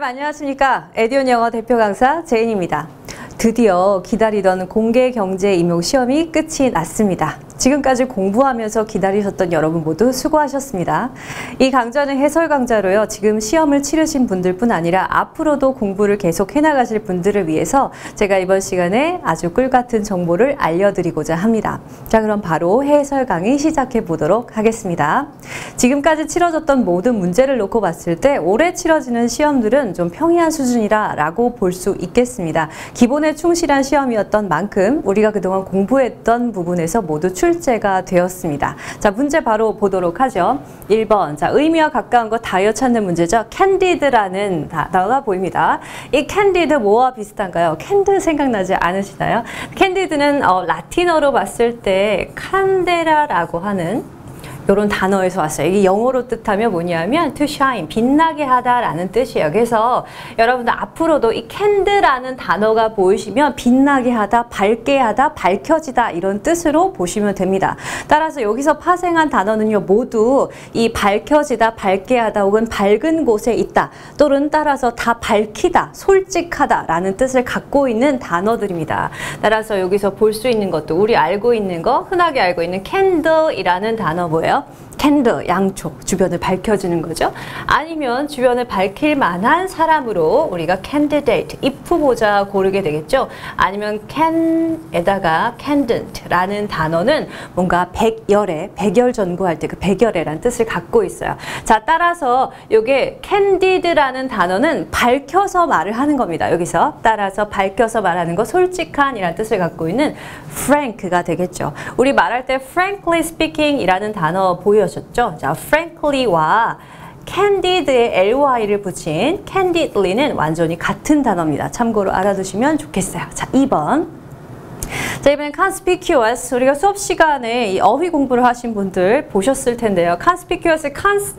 여러분 안녕하십니까? 에디온 영어 대표 강사 제인입니다. 드디어 기다리던 공개 경제 임용 시험이 끝이 났습니다. 지금까지 공부하면서 기다리셨던 여러분 모두 수고하셨습니다. 이 강좌는 해설 강좌로요. 지금 시험을 치르신 분들뿐 아니라 앞으로도 공부를 계속 해나가실 분들을 위해서 제가 이번 시간에 아주 꿀같은 정보를 알려드리고자 합니다. 자 그럼 바로 해설 강의 시작해 보도록 하겠습니다. 지금까지 치러졌던 모든 문제를 놓고 봤을 때 올해 치러지는 시험들은 좀 평이한 수준이라 라고 볼 수 있겠습니다. 기본에 충실한 시험이었던 만큼 우리가 그동안 공부했던 부분에서 모두 출 출제가 되었습니다. 자, 문제 바로 보도록 하죠. 1번. 자, 의미와 가까운 거 동의어 찾는 문제죠. candid라는 단어가 보입니다. 이 candid 뭐와 비슷한가요? cand 생각나지 않으시나요? candid는 어, 라틴어로 봤을 때 candela라고 하는 이런 단어에서 왔어요. 이게 영어로 뜻하면 뭐냐면 to shine, 빛나게 하다라는 뜻이에요. 그래서 여러분들 앞으로도 이 cand라는 단어가 보이시면 빛나게 하다, 밝게 하다, 밝혀지다 이런 뜻으로 보시면 됩니다. 따라서 여기서 파생한 단어는요 모두 이 밝혀지다, 밝게 하다 혹은 밝은 곳에 있다 또는 따라서 다 밝히다, 솔직하다라는 뜻을 갖고 있는 단어들입니다. 따라서 여기서 볼 수 있는 것도 우리 알고 있는 거, 흔하게 알고 있는 candle이라는 단어 뭐예요? 캔드, 양초, 주변을 밝혀주는 거죠. 아니면 주변을 밝힐 만한 사람으로 우리가 candidate, if 보자 고르게 되겠죠. 아니면 can에다가 candid라는 단어는 뭔가 백열에, 백열 전구할 때 그 백열에란 뜻을 갖고 있어요. 자, 따라서 이게 candid라는 단어는 밝혀서 말을 하는 겁니다. 여기서 따라서 밝혀서 말하는 거 솔직한이라는 뜻을 갖고 있는 frank가 되겠죠. 우리 말할 때 frankly speaking이라는 단어 보여줬죠. 자, frankly와 candid에 ly를 붙인 candidly는 완전히 같은 단어입니다. 참고로 알아두시면 좋겠어요. 자, 2번. 자, 이번엔 conspicuous. 우리가 수업 시간에 이 어휘 공부를 하신 분들 보셨을 텐데요. conspicuous,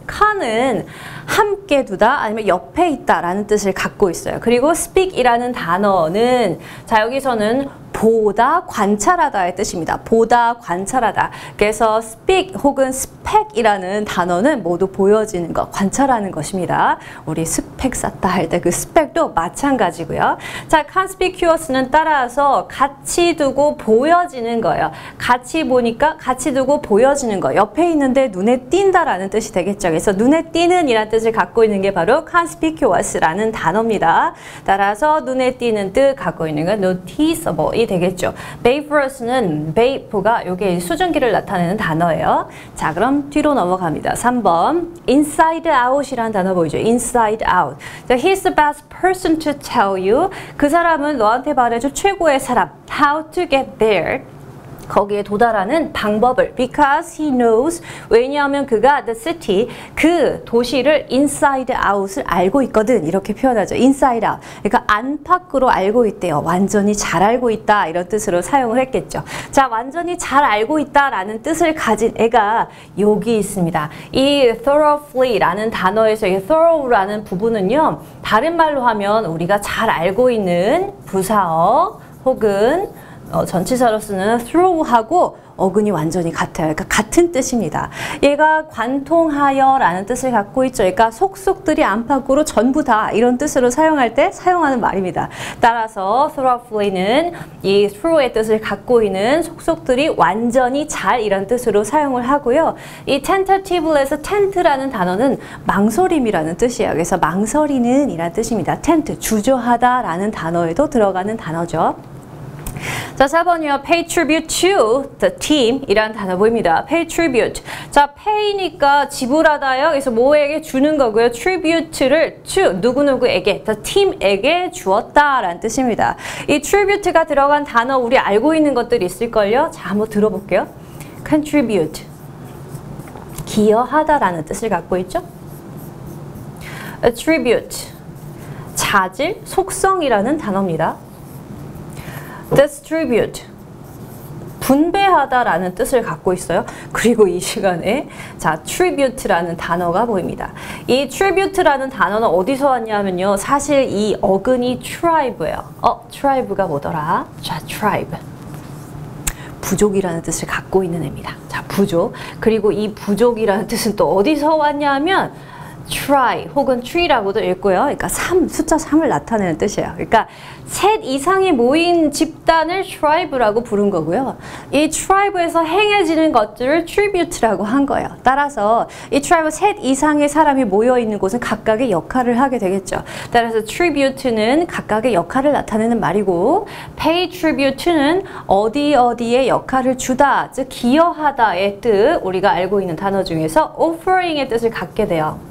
con은 함께 두다 아니면 옆에 있다라는 뜻을 갖고 있어요. 그리고 speak이라는 단어는 자, 여기서는 보다 관찰하다의 뜻입니다. 보다 관찰하다. 그래서 speak 혹은 spec이라는 단어는 모두 보여지는 것, 관찰하는 것입니다. 우리 스펙 쌓다 할 때 그 스펙도 마찬가지고요. 자, conspicuous는 따라서 같이 두고 보여지는 거예요. 같이 보니까 같이 두고 보여지는 거. 옆에 있는데 눈에 띈다라는 뜻이 되겠죠. 그래서 눈에 띄는 이란 뜻을 갖고 있는 게 바로 conspicuous라는 단어입니다. 따라서 눈에 띄는 뜻 갖고 있는 건 noticeable 이 되겠죠. vaporous는 vapor가 이게 수증기를 나타내는 단어예요. 자, 그럼 뒤로 넘어갑니다. 3번 inside out이라는 단어 보이죠? inside out. 자, he's the best person to tell you. 그 사람은 너한테 말해줄 최고의 사람. how to get there. 거기에 도달하는 방법을 because he knows 왜냐하면 그가 the city 그 도시를 inside out을 알고 있거든. 이렇게 표현하죠. inside out. 그러니까 안팎으로 알고 있대요. 완전히 잘 알고 있다. 이런 뜻으로 사용을 했겠죠. 자 완전히 잘 알고 있다라는 뜻을 가진 애가 여기 있습니다. 이 thoroughly라는 단어에서 이 thorough라는 부분은요 다른 말로 하면 우리가 잘 알고 있는 부사어 혹은 어, 전치사로 쓰는 throw하고 어근이 완전히 같아요. 그러니까 같은 뜻입니다. 얘가 관통하여 라는 뜻을 갖고 있죠. 그러니까 속속들이 안팎으로 전부 다 이런 뜻으로 사용할 때 사용하는 말입니다. 따라서 thoroughly는 이 through의 뜻을 갖고 있는 속속들이 완전히 잘 이런 뜻으로 사용을 하고요. 이 tentative에서 tent라는 단어는 망설임이라는 뜻이에요. 그래서 망설이는 이란 뜻입니다. tent, 주저하다 라는 단어에도 들어가는 단어죠. 자, 4번이요. pay tribute to the team 이란 단어 보입니다. pay tribute. 자, pay니까 지불하다요. 그래서 뭐에게 주는 거고요. tribute를 to 누구누구에게, the team에게 주었다라는 뜻입니다. 이 tribute가 들어간 단어 우리 알고 있는 것들이 있을걸요. 자, 한번 들어볼게요. contribute. 기여하다라는 뜻을 갖고 있죠. attribute. 자질, 속성이라는 단어입니다. Distribute 분배하다라는 뜻을 갖고 있어요. 그리고 이 시간에 자 tribute라는 단어가 보입니다. 이 tribute라는 단어는 어디서 왔냐면요. 사실 이 어근이 tribe예요. 어, tribe가 뭐더라? 자, tribe. 부족이라는 뜻을 갖고 있는 애입니다. 자, 부족. 그리고 이 부족이라는 뜻은 또 어디서 왔냐면 try 혹은 tree라고도 읽고요. 그러니까 3, 숫자 3을 나타내는 뜻이에요. 그러니까 셋 이상이 모인 집단을 tribe라고 부른 거고요. 이 tribe에서 행해지는 것들을 tribute라고 한 거예요. 따라서 이 tribe 셋 이상의 사람이 모여 있는 곳은 각각의 역할을 하게 되겠죠. 따라서 tribute는 각각의 역할을 나타내는 말이고 pay tribute는 어디 어디에 역할을 주다, 즉 기여하다의 뜻 우리가 알고 있는 단어 중에서 offering의 뜻을 갖게 돼요.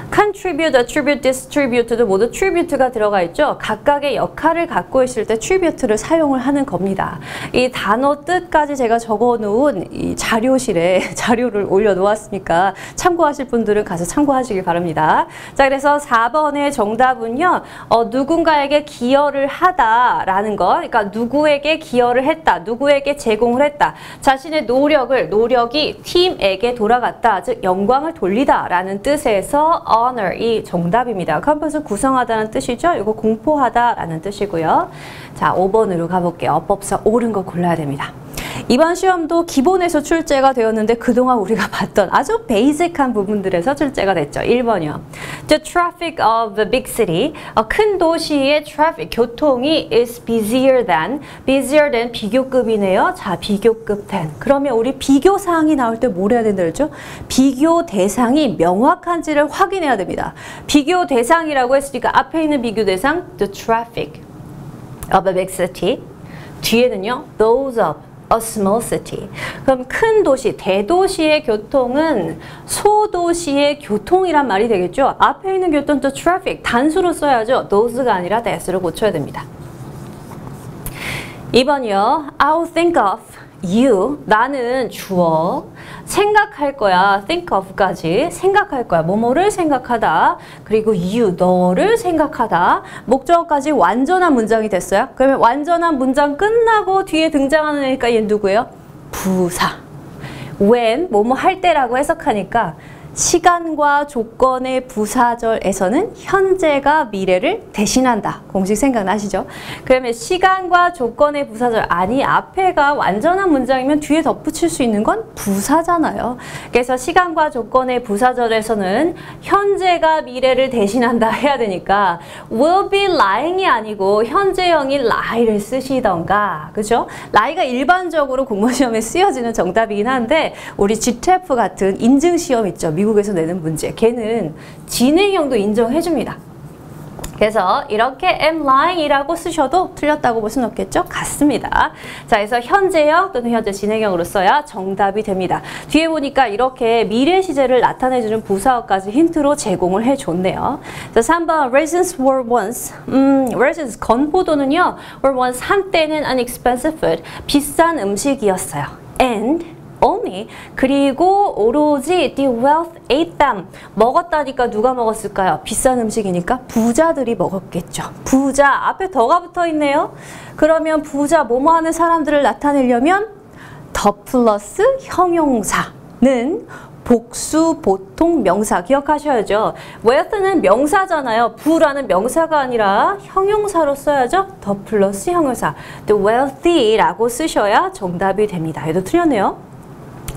contribute, attribute, distribute도 모두 tribute가 들어가 있죠. 각각의 역할을 갖고 있을 때 tribute를 사용을 하는 겁니다. 이 단어 뜻까지 제가 적어놓은 이 자료실에 자료를 올려놓았으니까 참고하실 분들은 가서 참고하시길 바랍니다. 자, 그래서 4번의 정답은요. 어, 누군가에게 기여를 하다라는 것, 그러니까 누구에게 기여를 했다, 누구에게 제공을 했다, 자신의 노력을 노력이 팀에게 돌아갔다, 즉 영광을 돌리다라는 뜻에서 honor 이 정답입니다. compose 구성하다는 뜻이죠. 이거 공포하다라는 뜻이고요. 자, 5번으로 가볼게요. 어법상 옳은 거 골라야 됩니다. 이번 시험도 기본에서 출제가 되었는데 그동안 우리가 봤던 아주 basic한 부분들에서 출제가 됐죠. 1번이요. The traffic of the big city. 어, 큰 도시의 traffic, 교통이 is busier than. busier than 비교급이네요. 자, 비교급 than. 그러면 우리 비교 사항이 나올 때 뭘 해야 된다 그랬죠? 비교 대상이 명확한지를 확인해야 됩니다. 비교 대상이라고 했으니까 앞에 있는 비교 대상 the traffic of a big city. 뒤에는요, those of small city. 그럼 큰 도시, 대도시의 교통은 소도시의 교통이란 말이 되겠죠. 앞에 있는 교통 또 traffic, 단수로 써야죠. those가 아니라 that으로 고쳐야 됩니다. 2번이요. I'll think of you. 나는 주어. 생각할 거야. think of까지. 생각할 거야. 뭐뭐를 생각하다. 그리고 you, 너를 생각하다. 목적어까지 완전한 문장이 됐어요. 그러면 완전한 문장 끝나고 뒤에 등장하는 애니까 얘 누구예요? 부사. when, 뭐뭐 할 때라고 해석하니까 시간과 조건의 부사절에서는 현재가 미래를 대신한다. 공식 생각나시죠? 그러면 시간과 조건의 부사절 아니 앞에가 완전한 문장이면 뒤에 덧붙일 수 있는 건 부사잖아요. 그래서 시간과 조건의 부사절에서는 현재가 미래를 대신한다 해야 되니까 will be lying이 아니고 현재형이 lie를 쓰시던가 그죠? lie가 일반적으로 공무원 시험에 쓰여지는 정답이긴 한데 우리 GTF 같은 인증 시험 있죠. 미국에서 내는 문제. 걔는 진행형도 인정해줍니다. 그래서 이렇게 am lying이라고 쓰셔도 틀렸다고 볼 수는 없겠죠? 같습니다. 자, 그래서 현재형 또는 현재 진행형으로 써야 정답이 됩니다. 뒤에 보니까 이렇게 미래 시제를 나타내주는 부사어까지 힌트로 제공을 해줬네요. 자, 3번 raisins were once 음, raisins 건포도는요 were once 한때는 an expensive food 비싼 음식이었어요. and only 그리고 오로지 the wealth ate them 먹었다니까 누가 먹었을까요? 비싼 음식이니까 부자들이 먹었겠죠. 부자 앞에 더가 붙어 있네요. 그러면 부자 뭐뭐 하는 사람들을 나타내려면 더 플러스 형용사는 복수 보통 명사 기억하셔야죠. wealth는 명사잖아요. 부라는 명사가 아니라 형용사로 써야죠. 더 플러스 형용사. the wealthy라고 쓰셔야 정답이 됩니다. 얘도 틀렸네요.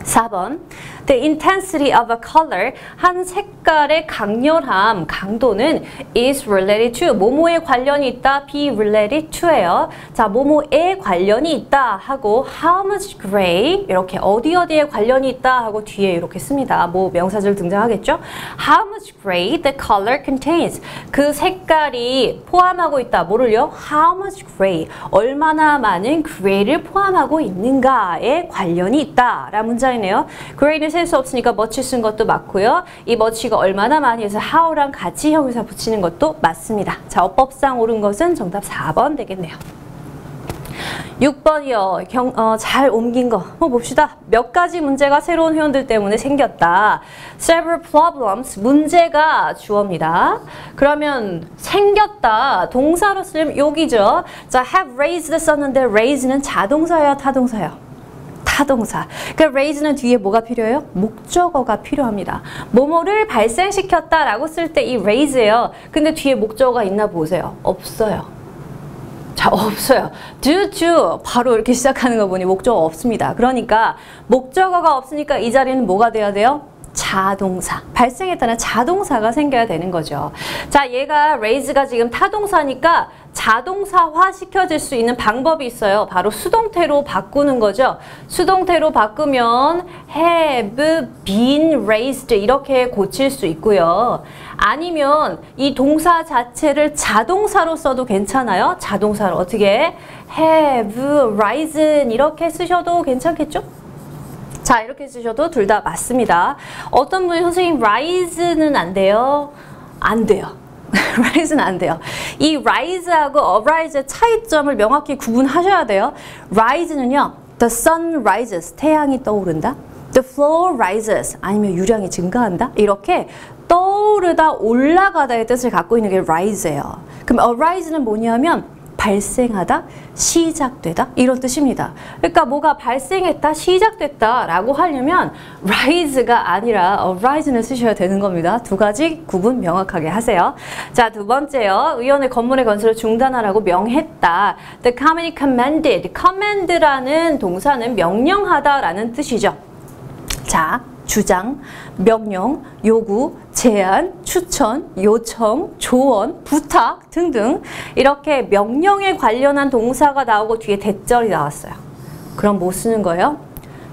4번 The intensity of a color 한 색깔의 강렬함, 강도는 is related to 뭐뭐에 관련이 있다, be related to예요. 자, 뭐뭐에 관련이 있다 하고 how much gray 이렇게 어디 어디에 관련이 있다 하고 뒤에 이렇게 씁니다. 뭐 명사절 등장하겠죠? How much gray the color contains 그 색깔이 포함하고 있다. 뭐를요? How much gray 얼마나 많은 gray를 포함하고 있는가에 관련이 있다. 라는 문장이네요. gray는 셀 수 없으니까 much 쓴 것도 맞고요. 이 much가 얼마나 많이 해서 how랑 같이 형용사 붙이는 것도 맞습니다. 자, 어법상 옳은 것은 정답 4번 되겠네요. 6번이요. 경, 어, 잘 옮긴 거. 한번 봅시다. 몇 가지 문제가 새로운 회원들 때문에 생겼다. Several problems. 문제가 주어입니다. 그러면 생겼다. 동사로 쓰면 여기죠. 자, have raised 썼는데 raise는 자동사예요, 타동사예요? 타동사. 그 raise는 뒤에 뭐가 필요해요? 목적어가 필요합니다. 뭐뭐를 발생시켰다 라고 쓸 때 이 raise예요. 근데 뒤에 목적어가 있나 보세요. 없어요. 자, 없어요. due to 바로 이렇게 시작하는 거 보니 목적어 없습니다. 그러니까 목적어가 없으니까 이 자리는 뭐가 돼야 돼요? 자동사. 발생했다는 자동사가 생겨야 되는 거죠. 자, 얘가 raise가 지금 타동사니까 자동사화 시켜질 수 있는 방법이 있어요. 바로 수동태로 바꾸는 거죠. 수동태로 바꾸면 have been raised 이렇게 고칠 수 있고요. 아니면 이 동사 자체를 자동사로 써도 괜찮아요. 자동사를 어떻게 have risen 이렇게 쓰셔도 괜찮겠죠? 자 이렇게 쓰셔도 둘 다 맞습니다. 어떤 분이 선생님 rise는 안 돼요? 안 돼요. rise는 안 돼요. 이 rise하고 arise 차이점을 명확히 구분하셔야 돼요. rise는요. The sun rises. 태양이 떠오른다. The floor rises. 아니면 유량이 증가한다. 이렇게 떠오르다 올라가다의 뜻을 갖고 있는 게 rise예요. 그럼 arise는 뭐냐면 발생하다, 시작되다 이런 뜻입니다. 그러니까 뭐가 발생했다, 시작됐다 라고 하려면 rise가 아니라 arise를 쓰셔야 되는 겁니다. 두 가지 구분 명확하게 하세요. 자, 두 번째요. 의원의 건물의 건설을 중단하라고 명했다. The company commanded. command라는 동사는 명령하다라는 뜻이죠. 자, 주장, 명령, 요구, 제안, 추천, 요청, 조언, 부탁 등등 이렇게 명령에 관련한 동사가 나오고 뒤에 that절이 나왔어요. 그럼 뭐 쓰는 거예요?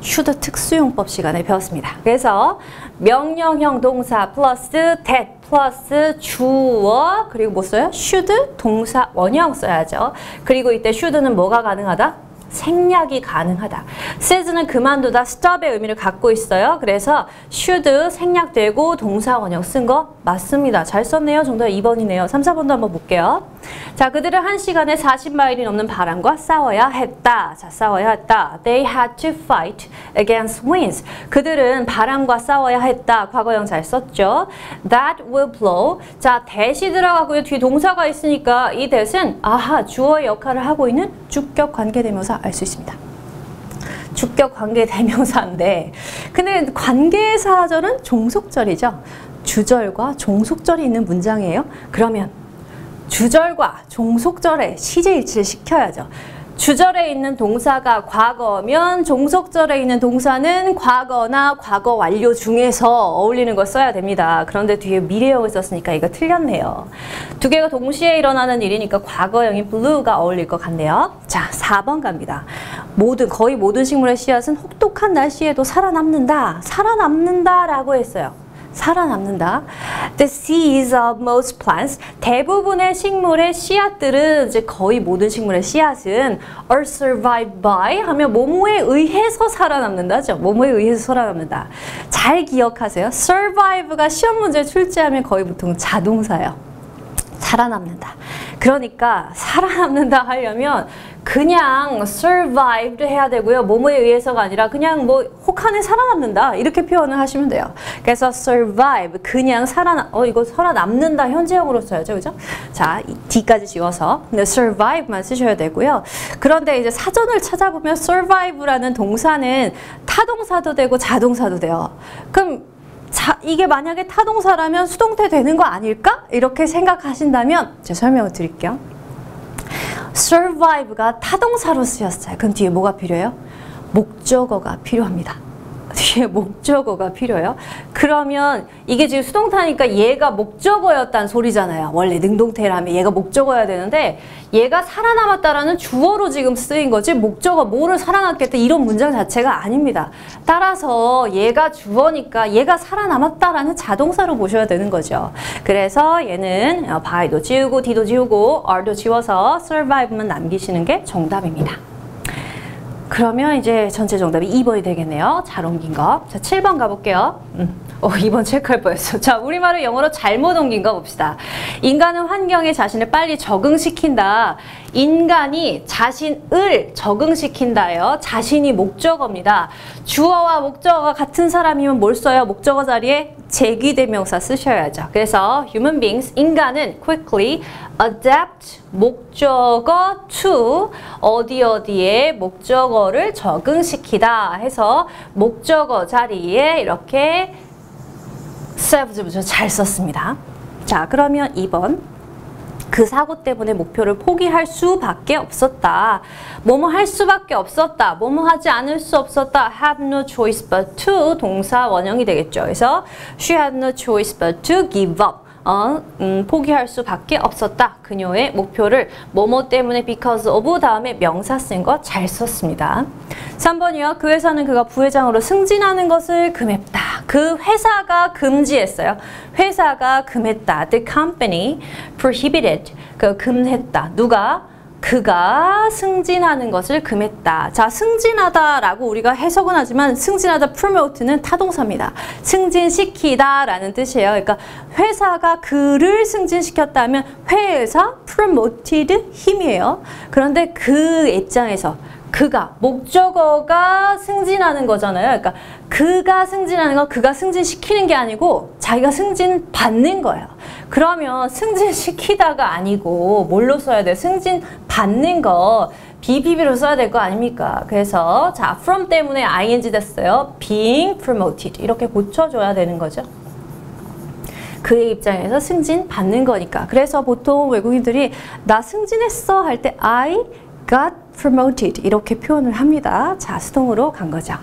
should 특수용법 시간에 배웠습니다. 그래서 명령형 동사 플러스 that 플러스 주어 그리고 뭐 써요? should 동사 원형 써야죠. 그리고 이때 should는 뭐가 가능하다? 생략이 가능하다. cease는 그만두다, stop의 의미를 갖고 있어요. 그래서 should 생략되고 동사 원형 쓴 거 맞습니다. 잘 썼네요. 정답 2번이네요. 3, 4번도 한번 볼게요. 자, 그들은 한 시간에 40마일이 넘는 바람과 싸워야 했다. 자, 싸워야 했다. They had to fight against winds. 그들은 바람과 싸워야 했다. 과거형 잘 썼죠. That will blow. 자, 대시 들어가고요. 뒤에 동사가 있으니까 이 대신 아하, 주어의 역할을 하고 있는 주격 관계대명사 알 수 있습니다. 주격 관계 대명사인데 근데 관계사절은 종속절이죠. 주절과 종속절이 있는 문장이에요. 그러면 주절과 종속절의 시제일치를 시켜야죠. 주절에 있는 동사가 과거면 종속절에 있는 동사는 과거나 과거 완료 중에서 어울리는 걸 써야 됩니다. 그런데 뒤에 미래형을 썼으니까 이거 틀렸네요. 두 개가 동시에 일어나는 일이니까 과거형인 blue가 어울릴 것 같네요. 자, 4번 갑니다. 모든 거의 모든 식물의 씨앗은 혹독한 날씨에도 살아남는다. 살아남는다 라고 했어요. 살아남는다. The seeds of most plants. 대부분의 식물의 씨앗들은 이제 거의 모든 식물의 씨앗은 are survived by 하면 뭐뭐에 의해서 살아남는다죠. 뭐뭐에 의해서 살아남는다. 잘 기억하세요. survive가 시험 문제 출제하면 거의 보통 자동사예요. 살아남는다. 그러니까 살아남는다 하려면 그냥 survived 해야 되고요. 뭐뭐에 의해서가 아니라 그냥 뭐 혹한에 살아남는다 이렇게 표현을 하시면 돼요. 그래서 survive 그냥 살아남 어 이거 살아남는다 현재형으로 써야죠, 그죠? 자 D까지 지워서 survive만 쓰셔야 되고요. 그런데 이제 사전을 찾아보면 survive라는 동사는 타동사도 되고 자동사도 돼요. 그럼 자, 이게 만약에 타동사라면 수동태 되는 거 아닐까? 이렇게 생각하신다면 제가 설명을 드릴게요. survive가 타동사로 쓰였어요. 그럼 뒤에 뭐가 필요해요? 목적어가 필요합니다. 뒤에 목적어가 필요해요. 그러면 이게 지금 수동타니까 얘가 목적어였다는 소리잖아요. 원래 능동태라면 얘가 목적어야 되는데 얘가 살아남았다라는 주어로 지금 쓰인 거지 목적어 뭐를 살아남겠다 이런 문장 자체가 아닙니다. 따라서 얘가 주어니까 얘가 살아남았다라는 자동사로 보셔야 되는 거죠. 그래서 얘는 by도 지우고 d도 지우고 are도 지워서 survive만 남기시는 게 정답입니다. 그러면 이제 전체 정답이 2번이 되겠네요. 잘 옮긴 거. 자, 7번 가볼게요. 음. 어, 2번 체크할 뻔했어. 자, 우리말을 영어로 잘못 옮긴 거 봅시다. 인간은 환경에 자신을 빨리 적응시킨다. 인간이 자신을 적응시킨다요. 자신이 목적어입니다. 주어와 목적어가 같은 사람이면 뭘 써요? 목적어 자리에 제기대명사 쓰셔야죠. 그래서 human beings, 인간은 quickly adapt 목적어 to 어디 어디에 목적어를 적응시키다 해서 목적어 자리에 이렇게 served 잘 썼습니다. 자, 그러면 2번 그 사고 때문에 목표를 포기할 수밖에 없었다. 뭐뭐 할 수밖에 없었다. 뭐뭐 하지 않을 수 없었다. have no choice but to 동사 원형이 되겠죠. 그래서 she had no choice but to give up. 어, 음, 포기할 수밖에 없었다. 그녀의 목표를 뭐뭐 때문에 because of 다음에 명사 쓴 거 잘 썼습니다. 3번이요. 그 회사는 그가 부회장으로 승진하는 것을 금했다. 그 회사가 금지했어요. 회사가 금했다. The company prohibited. 그 금했다. 누가? 그가 승진하는 것을 금했다. 자, 승진하다라고 우리가 해석은 하지만 승진하다 promote는 타동사입니다. 승진시키다라는 뜻이에요. 그러니까 회사가 그를 승진시켰다면 회사 promoted 힘이에요. 그런데 그 입장에서 그가 목적어가 승진하는 거잖아요. 그러니까 그가 승진하는 건 그가 승진시키는 게 아니고 자기가 승진 받는 거예요. 그러면 승진시키다가 아니고 뭘로 써야 돼? 승진 받는 거 BPB로 써야 될 거 아닙니까? 그래서 자 from 때문에 ing 됐어요. being promoted 이렇게 고쳐줘야 되는 거죠. 그의 입장에서 승진 받는 거니까. 그래서 보통 외국인들이 나 승진했어 할 때 I got promoted 이렇게 표현을 합니다. 자, 수동으로 간 거죠.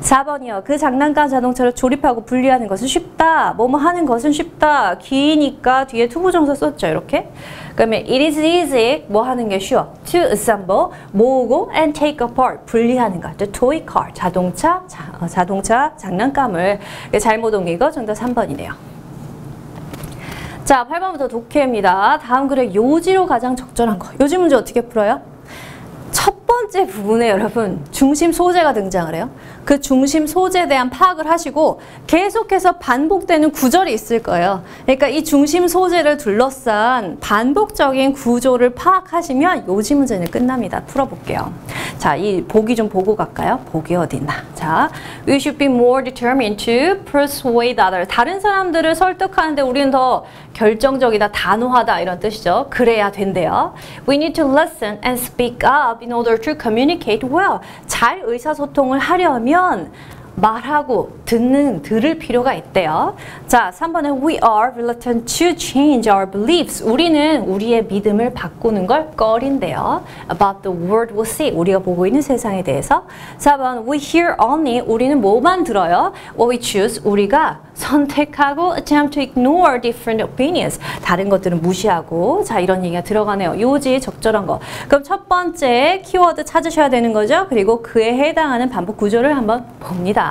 4번이요. 그 장난감 자동차를 조립하고 분리하는 것은 쉽다. 뭐뭐 하는 것은 쉽다. 기니까 뒤에 투부정사 썼죠. 이렇게. 그러면 it is easy 뭐 하는 게 쉬워. to assemble 모으고 and take apart 분리하는 것. the toy car 자동차 자, 어, 자동차 장난감을 잘못 옮긴 거 정답 3번이네요. 자, 8번부터 독해입니다. 다음 글의 요지로 가장 적절한 거. 요지 문제 어떻게 풀어요? 첫 번째 부분에 여러분 중심 소재가 등장을 해요. 그 중심 소재에 대한 파악을 하시고 계속해서 반복되는 구절이 있을 거예요. 그러니까 이 중심 소재를 둘러싼 반복적인 구조를 파악하시면 요지 문제는 끝납니다. 풀어볼게요. 자, 이 보기 좀 보고 갈까요? 보기 어디 있나? 자, we should be more determined to persuade others. 다른 사람들을 설득하는데 우리는 더 결정적이다, 단호하다 이런 뜻이죠. 그래야 된대요. We need to listen and speak up in order to communicate well. 잘 의사소통을 하려면 보면 말하고 듣는 들을 필요가 있대요. 자, 3번은 we are reluctant to change our beliefs. 우리는 우리의 믿음을 바꾸는 걸 꺼린대요. about the world we see. 우리가 보고 있는 세상에 대해서. 4번 we hear only. 우리는 뭐만 들어요? what we choose. 우리가 선택하고 attempt to ignore different opinions. 다른 것들은 무시하고 자 이런 얘기가 들어가네요. 요지 적절한 거. 그럼 첫 번째 키워드 찾으셔야 되는 거죠. 그리고 그에 해당하는 반복 구조를 한번 봅니다.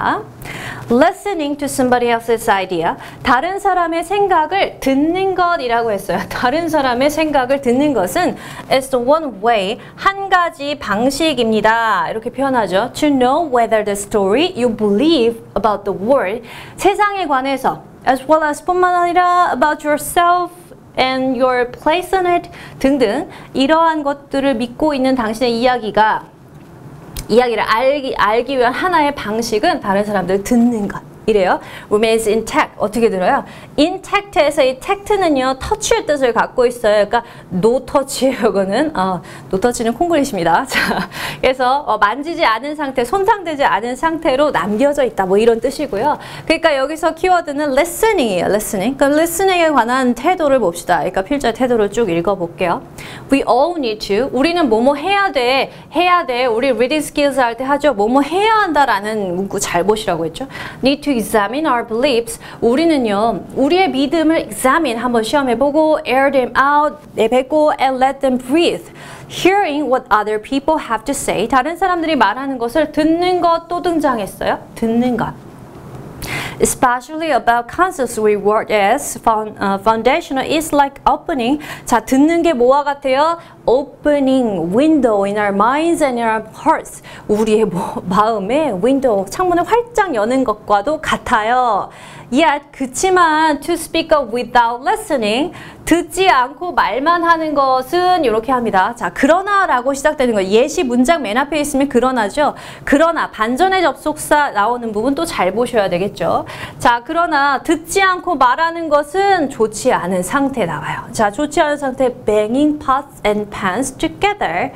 Listening to somebody else's idea. 다른 사람의 생각을 듣는 것이라고 했어요. 다른 사람의 생각을 듣는 것은 is the one way, 한 가지 방식입니다. 이렇게 표현하죠. To know whether the story you believe about the world, 세상에 관해서 as well as 뿐만 아니라 about yourself and your place in it 등등 이러한 것들을 믿고 있는 당신의 이야기가 이야기를 알기, 알기 위한 하나의 방식은 다른 사람들 듣는 것. 이래요. remains intact. 어떻게 들어요? intact에서 이 tact는요, 터치의 뜻을 갖고 있어요. 그러니까 no touch예요, 이거는. 어, no touch는 콩글리시입니다. 자, 그래서 어, 만지지 않은 상태, 손상되지 않은 상태로 남겨져 있다. 뭐 이런 뜻이고요. 그러니까 여기서 키워드는 listening이에요, listening. 그럼 listening에 관한 태도를 봅시다. 그러니까 필자의 태도를 쭉 읽어볼게요. We all need to. 우리는 뭐뭐 해야 돼, 해야 돼. 우리 reading skills 할 때 하죠. 뭐뭐 해야 한다라는 문구 잘 보시라고 했죠. need to examine our beliefs. 우리는요, 우리의 믿음을 examine 한번 시험해보고 air them out 내뱉고 and let them breathe. Hearing what other people have to say. 다른 사람들이 말하는 것을 듣는 것도 등장했어요. 듣는 것. Especially about concepts we word as foundational is like opening. 자, 듣는 게 뭐와 같아요? opening window in our minds and in our hearts. 우리의 마음에 윈도우, 창문을 활짝 여는 것과도 같아요. Yet, 그치만 to speak up without listening, 듣지 않고 말만 하는 것은 이렇게 합니다. 자, 그러나 라고 시작되는 거예요. 예시 문장 맨 앞에 있으면 그러나죠. 그러나 반전의 접속사 나오는 부분 또 잘 보셔야 되겠죠. 자, 그러나 듣지 않고 말하는 것은 좋지 않은 상태 나와요. 자, 좋지 않은 상태 banging pots and pans together.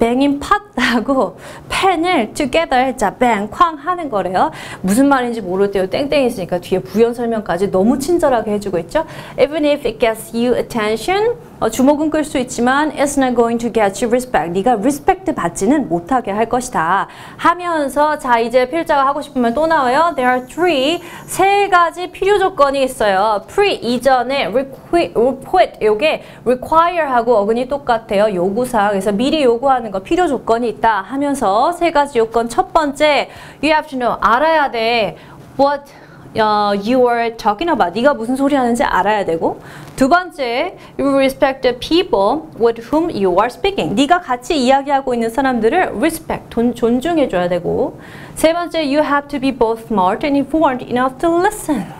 Banging pot하고 펜을 together 자 bang 쾅 하는 거래요. 무슨 말인지 모를 때요. 땡땡 있으니까 뒤에 부연 설명까지 너무 친절하게 해주고 있죠. Even if it gets you attention 어, 주목은 끌 수 있지만 it's not going to get you respect. 네가 respect 받지는 못하게 할 것이다. 하면서 자 이제 필자가 하고 싶으면 또 나와요. There are three 세 가지 필요 조건이 있어요. pre 이전에 require 요게 require하고 어근이 똑같아요. 요구사항. 그래서 미리 요구하는 거 필요 조건이 있다 하면서 세 가지 요건 첫 번째 you have to know 알아야 돼. what uh, you are talking about. 네가 무슨 소리 하는지 알아야 되고 두 번째, you respect the people with whom you are speaking. 네가 같이 이야기하고 있는 사람들을 respect, 돈, 존중해 줘야 되고 세 번째, you have to be both smart and informed enough to listen.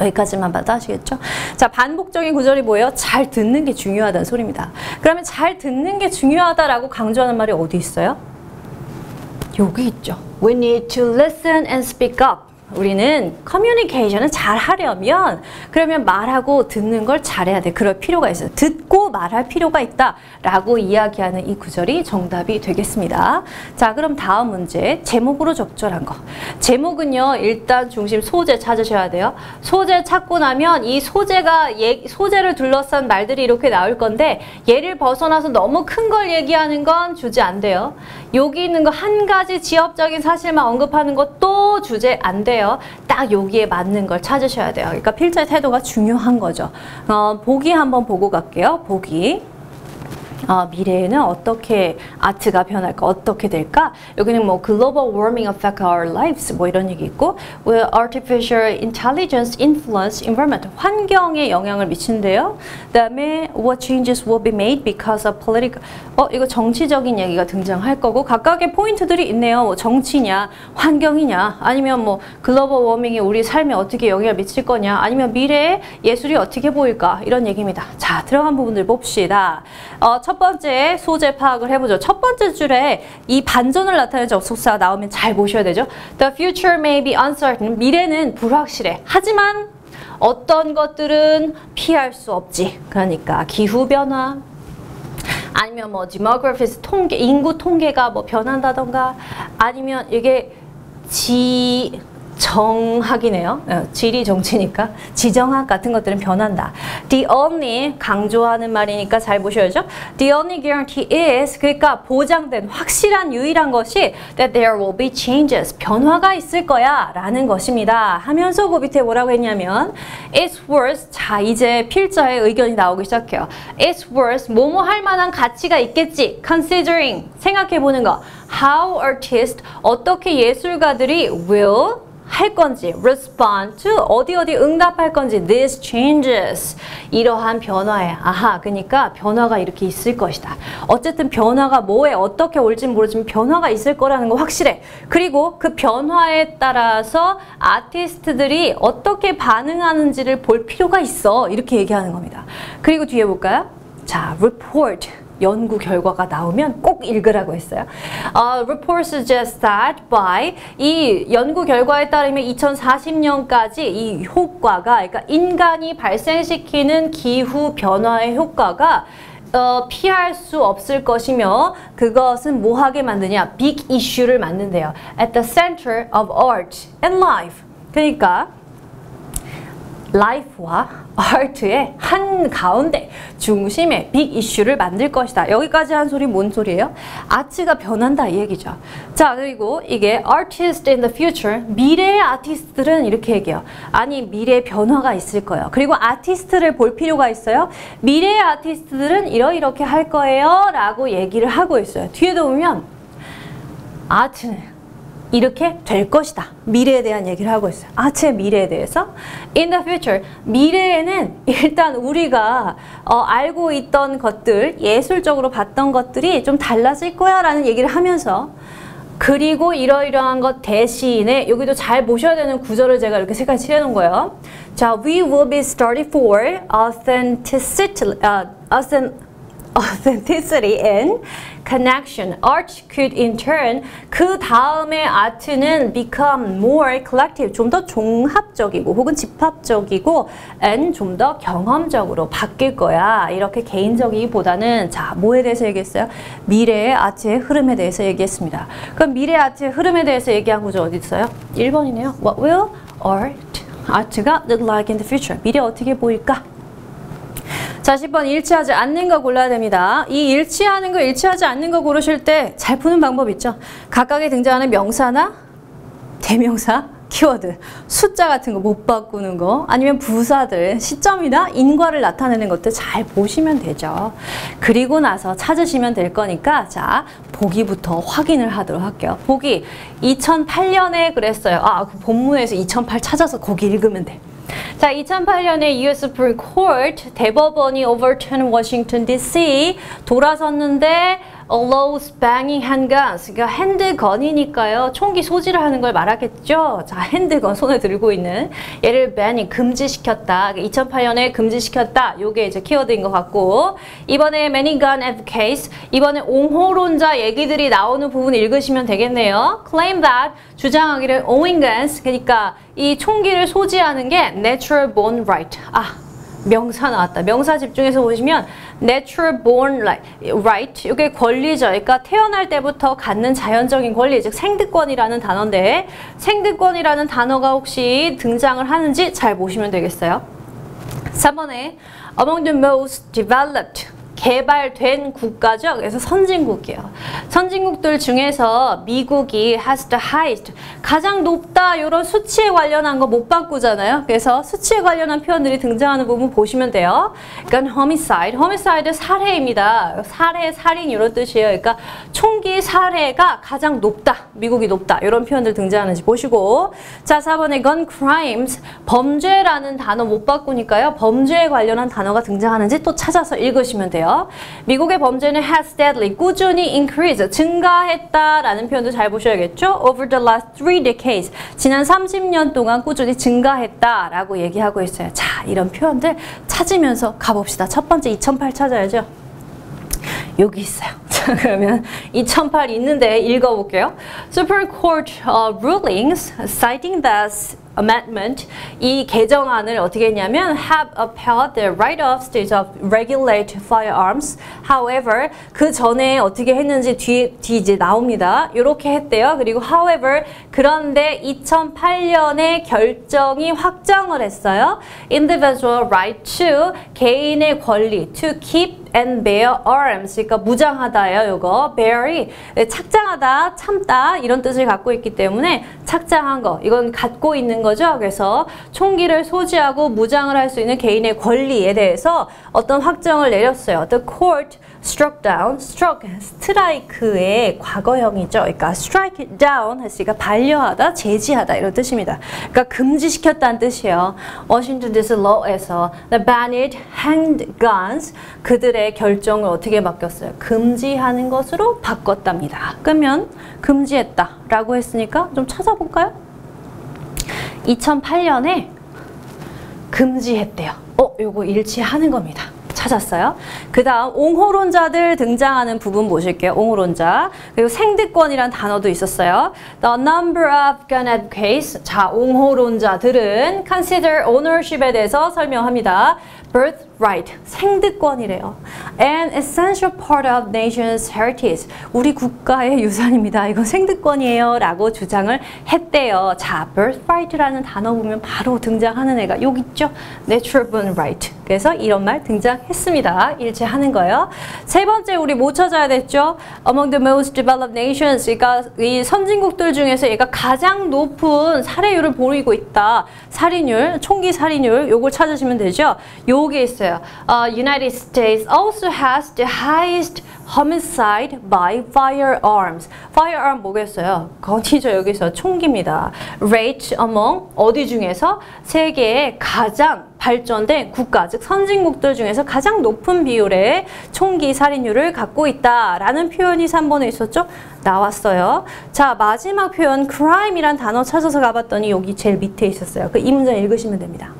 여기까지만 봐도 아시겠죠? 자, 반복적인 구절이 뭐예요? 잘 듣는 게 중요하다는 소리입니다. 그러면 잘 듣는 게 중요하다라고 강조하는 말이 어디 있어요? 여기 있죠. We need to listen and speak up. 우리는 커뮤니케이션을 잘 하려면 그러면 말하고 듣는 걸 잘해야 돼. 그럴 필요가 있어요. 듣고 말할 필요가 있다 라고 이야기하는 이 구절이 정답이 되겠습니다. 자 그럼 다음 문제 제목으로 적절한 거. 제목은요 일단 중심 소재 찾으셔야 돼요. 소재 찾고 나면 이 소재가 예, 소재를 둘러싼 말들이 이렇게 나올 건데 얘를 벗어나서 너무 큰 걸 얘기하는 건 주제 안 돼요. 여기 있는 거 한 가지 지역적인 사실만 언급하는 것도 주제 안 돼요. 딱 여기에 맞는 걸 찾으셔야 돼요. 그러니까 필자의 태도가 중요한 거죠. 어, 보기 한번 보고 갈게요. 보기. 어, 미래에는 어떻게 아트가 변할까, 어떻게 될까? 여기는 뭐 global warming affect our lives 뭐 이런 얘기 있고 will artificial intelligence influence environment 환경에 영향을 미친대요. 그다음에 what changes will be made because of political 어 이거 정치적인 얘기가 등장할 거고 각각의 포인트들이 있네요. 뭐 정치냐, 환경이냐, 아니면 뭐 글로벌 워밍이 우리 삶에 어떻게 영향을 미칠 거냐, 아니면 미래에 예술이 어떻게 보일까 이런 얘기입니다. 자 들어간 부분들 봅시다. 어, 첫첫 번째 소재 파악을 해보죠. 첫 번째 줄에 이 반전을 나타내는 접속사가 나오면 잘 보셔야 되죠. The future may be uncertain. 미래는 불확실해. 하지만 어떤 것들은 피할 수 없지. 그러니까 기후변화, 아니면 뭐 demographics 통계, 인구 통계가 뭐 변한다던가 아니면 이게 지 정학이네요. 어, 지리 정치니까 지정학 같은 것들은 변한다. The only 강조하는 말이니까 잘 보셔야죠. The only guarantee is 그러니까 보장된 확실한 유일한 것이 that there will be changes 변화가 있을 거야 라는 것입니다. 하면서 그 밑에 뭐라고 했냐면 it's worth 자 이제 필자의 의견이 나오기 시작해요. It's worth 뭐뭐 할 만한 가치가 있겠지 considering 생각해 보는 거 how artists 어떻게 예술가들이 will 할 건지 respond to 어디 어디 응답할 건지 these changes. 이러한 변화에 아하 그러니까 변화가 이렇게 있을 것이다. 어쨌든 변화가 뭐에 어떻게 올지 모르지만 변화가 있을 거라는 거 확실해. 그리고 그 변화에 따라서 아티스트들이 어떻게 반응하는지를 볼 필요가 있어. 이렇게 얘기하는 겁니다. 그리고 뒤에 볼까요? 자 report 연구 결과가 나오면 꼭 읽으라고 했어요. Uh, reports suggest that by 이 연구 결과에 따르면 2040년까지 이 효과가 그러니까 인간이 발생시키는 기후 변화의 효과가 어, 피할 수 없을 것이며 그것은 뭐하게 만드냐? 빅 이슈를 만든대요. At the center of art and life. 그러니까 라이프와 아트의 한 가운데 중심에 빅 이슈를 만들 것이다. 여기까지 한 소리 뭔 소리예요? 아트가 변한다 이 얘기죠. 자 그리고 이게 artist in the future 미래의 아티스트들은 이렇게 얘기해요. 아니 미래의 변화가 있을 거예요. 그리고 아티스트를 볼 필요가 있어요. 미래의 아티스트들은 이러이렇게 할 거예요 라고 얘기를 하고 있어요. 뒤에도 보면 아트는 이렇게 될 것이다. 미래에 대한 얘기를 하고 있어요. 아트의 미래에 대해서. In the future, 미래에는 일단 우리가 어, 알고 있던 것들, 예술적으로 봤던 것들이 좀 달라질 거야 라는 얘기를 하면서 그리고 이러이러한 것 대신에 여기도 잘 보셔야 되는 구절을 제가 이렇게 색깔 칠해놓은 거예요. 자, we will be studied for authenticity, uh, authenticity and connection. Art could in turn 그 다음에 art는 become more collective, 좀 더 종합적이고 혹은 집합적이고 and 좀 더 경험적으로 바뀔 거야. 이렇게 개인적이기보다는 자 뭐에 대해서 얘기했어요? 미래의 아트의 흐름에 대해서 얘기했습니다. 그럼 미래 아트의 흐름에 대해서 얘기한 구조 어디 있어요? 1번이네요. What will art, art가 look like in the future? 미래 어떻게 보일까? 자, 10번 일치하지 않는 거 골라야 됩니다. 이 일치하는 거, 일치하지 않는 거 고르실 때 잘 푸는 방법 있죠? 각각에 등장하는 명사나 대명사, 키워드, 숫자 같은 거 못 바꾸는 거 아니면 부사들, 시점이나 인과를 나타내는 것들 잘 보시면 되죠. 그리고 나서 찾으시면 될 거니까 자 보기부터 확인을 하도록 할게요. 보기 2008년에 그랬어요. 아, 그 본문에서 2008 찾아서 거기 읽으면 돼. 자, 2008년에 US Supreme Court 대법원이 overturn Washington D.C. 돌아섰는데 allows banging handguns. 그러니까 핸드건이니까요. 총기 소지를 하는 걸 말하겠죠. 자, 핸드건 손에 들고 있는 얘를 banning 금지시켰다. 2008년에 금지시켰다. 요게 이제 키워드인 것 같고 이번에 many gun advocates 이번에 옹호론자 얘기들이 나오는 부분 읽으시면 되겠네요. claim that 주장하기를 owing guns 그러니까 이 총기를 소지하는 게 natural born right. 아, 명사 나왔다. 명사 집중해서 보시면 natural born right 이게 권리죠. 그러니까 태어날 때부터 갖는 자연적인 권리, 즉 생득권이라는 단어인데 생득권이라는 단어가 혹시 등장을 하는지 잘 보시면 되겠어요. 3번에 among the most developed 개발된 국가죠. 그래서 선진국이에요. 선진국들 중에서 미국이 has the highest 가장 높다 이런 수치에 관련한 거 못 바꾸잖아요. 그래서 수치에 관련한 표현들이 등장하는 부분 보시면 돼요. 그러니까 homicide, homicide 살해입니다. 살해, 살인 이런 뜻이에요. 그러니까 총기 살해가 가장 높다. 미국이 높다. 이런 표현들 등장하는지 보시고 자 4번에 gun crimes 범죄라는 단어 못 바꾸니까요. 범죄에 관련한 단어가 등장하는지 또 찾아서 읽으시면 돼요. 미국의 범죄는 has steadily 꾸준히 increase 증가했다라는 표현도 잘 보셔야겠죠. Over the last three decades 지난 30년 동안 꾸준히 증가했다라고 얘기하고 있어요. 자 이런 표현들 찾으면서 가봅시다. 첫 번째 2008 찾아야죠. 여기 있어요. 자, 그러면 2008 있는데 읽어볼게요. Supreme Court uh, rulings citing that amendment 이 개정안을 어떻게 했냐면 have upheld the right of states of regulate firearms. However 그 전에 어떻게 했는지 뒤, 뒤 이제 나옵니다. 이렇게 했대요. 그리고 however 그런데 2008년에 결정이 확정을 했어요. Individual right to 개인의 권리 to keep and bear arms 그러니까 무장하다예요 이거 bear이 착장하다 참다 이런 뜻을 갖고 있기 때문에 착장한 거 이건 갖고 있는 거죠 그래서 총기를 소지하고 무장을 할 수 있는 개인의 권리에 대해서 어떤 확정을 내렸어요 the court struck down struck 스트라이크의 과거형이죠 그러니까 strike down 했으니까 반려하다 제지하다 이런 뜻입니다 그러니까 금지시켰다는 뜻이에요 워싱턴 DC law에서 the banned handguns 그들의 결정을 어떻게 바뀌었어요? 금지하는 것으로 바꿨답니다. 그러면 금지했다라고 했으니까 좀 찾아볼까요? 2008년에 금지했대요. 어, 요거 일치하는 겁니다. 찾았어요. 그 다음 옹호론자들 등장하는 부분 보실게요. 옹호론자. 그리고 생득권이란 단어도 있었어요. The number of gun advocates. 자, 옹호론자들은 consider ownership에 대해서 설명합니다. Birthright, 생득권이래요. An essential part of nation's heritage. 우리 국가의 유산입니다. 이건 생득권이에요. 라고 주장을 했대요. 자, birthright라는 단어 보면 바로 등장하는 애가 여기 있죠. natural born right. 그래서 이런 말 등장했습니다. 일치하는 거예요. 세 번째 우리 뭐 찾아야 됐죠? Among the most developed nations. 그러니까 이 선진국들 중에서 얘가 가장 높은 살해율을 보이고 있다. 살인율, 총기 살인율 요걸 찾으시면 되죠. 요게 있어요. Uh, United States also has the highest homicide by firearms. firearm 뭐겠어요? 건이죠 여기서 총기입니다. rate among 어디 중에서 세계의 가장 발전된 국가, 즉 선진국들 중에서 가장 높은 비율의 총기 살인율을 갖고 있다라는 표현이 3번에 있었죠? 나왔어요. 자, 마지막 표현 crime이란 단어 찾아서 가봤더니 여기 제일 밑에 있었어요. 그 이 문장 읽으시면 됩니다.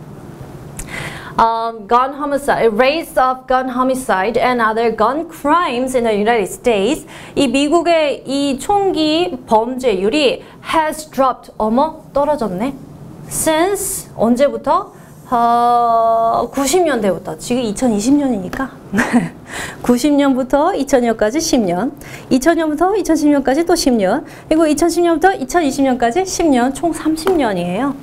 Um, gun homicide, rates of gun homicide and other gun crimes in the United States. 이 미국의 이 총기 범죄율이 has dropped. 어머, 떨어졌네. Since 언제부터? 어, 90년대부터 지금 2020년이니까 90년부터 2000년까지 10년 2000년부터 2010년까지 또 10년 그리고 2010년부터 2020년까지 10년 총 30년이에요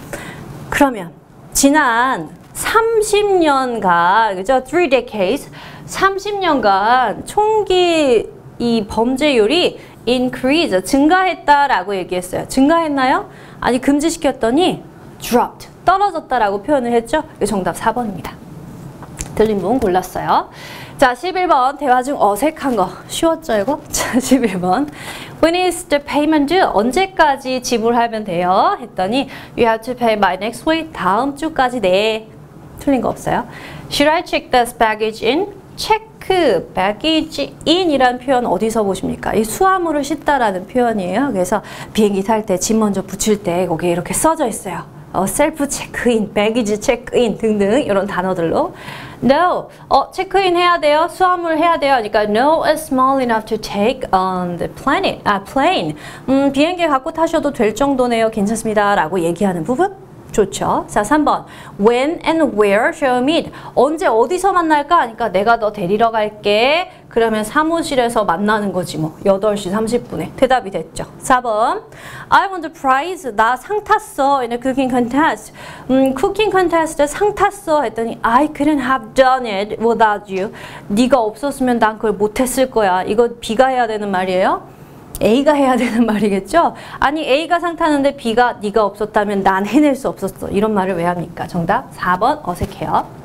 그러면 지난 30년간 그죠? 3 decades 30년간 총기 이 범죄율이 increase 증가했다라고 얘기했어요. 증가했나요? 아니 금지시켰더니 dropped 떨어졌다라고 표현을 했죠. 이 정답 4번입니다. 들린 분 골랐어요. 자, 11번 대화 중 어색한 거 쉬웠죠 이거? 자, 11번 When is the payment due? 언제까지 지불하면 돼요? 했더니 You have to pay by next week 다음 주까지 내 틀린 거 없어요. Should I check this baggage in? 체크, baggage in이란 표현 어디서 보십니까? 이 수화물을 싣다라는 표현이에요. 그래서 비행기 탈 때 짐 먼저 붙일 때 거기에 이렇게 써져 있어요. 어, 셀프 체크인, 배기지 체크인 등등 이런 단어들로 No, 어, 체크인 해야 돼요. 수화물 해야 돼요. 그러니까 No is small enough to take on the planet, 아, plane. 음, 비행기 갖고 타셔도 될 정도네요. 괜찮습니다. 라고 얘기하는 부분. 좋죠. 자, 3번. When and where shall meet? 언제 어디서 만날까? 하니까 내가 너 데리러 갈게. 그러면 사무실에서 만나는 거지 뭐. 8시 30분에. 대답이 됐죠. 4번. I won the prize. 나 상 탔어. in a cooking contest. 음, 쿠킹 컨테스트에 상 탔어. 했더니 I couldn't have done it without you. 네가 없었으면 난 그걸 못 했을 거야. 이거 B가 해야 되는 말이에요. A가 해야 되는 말이겠죠? 아니 A가 상 타는데 B가 네가 없었다면 난 해낼 수 없었어. 이런 말을 왜 합니까? 정답 4번 어색해요.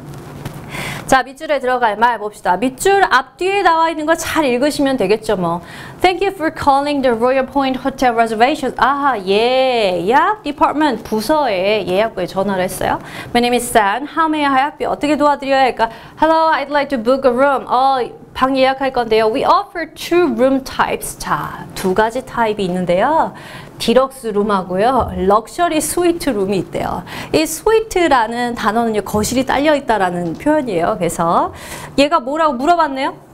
자, 밑줄에 들어갈 말 봅시다. 밑줄 앞뒤에 나와 있는 거 잘 읽으시면 되겠죠, 뭐. Thank you for calling the Royal Point Hotel Reservations. 아하, 예, 예약 디파트먼트 부서에 예약부에 전화를 했어요. My name is San. How may I help you? 어떻게 도와드려야 할까? Hello, I'd like to book a room. 어, 방 예약할 건데요. We offer two room types. 자, 두 가지 타입이 있는데요. deluxe room하고요. luxury suite room이 있대요. 이 suite라는 단어는 거실이 딸려 있다라는 표현이에요. 그래서 얘가 뭐라고 물어봤네요.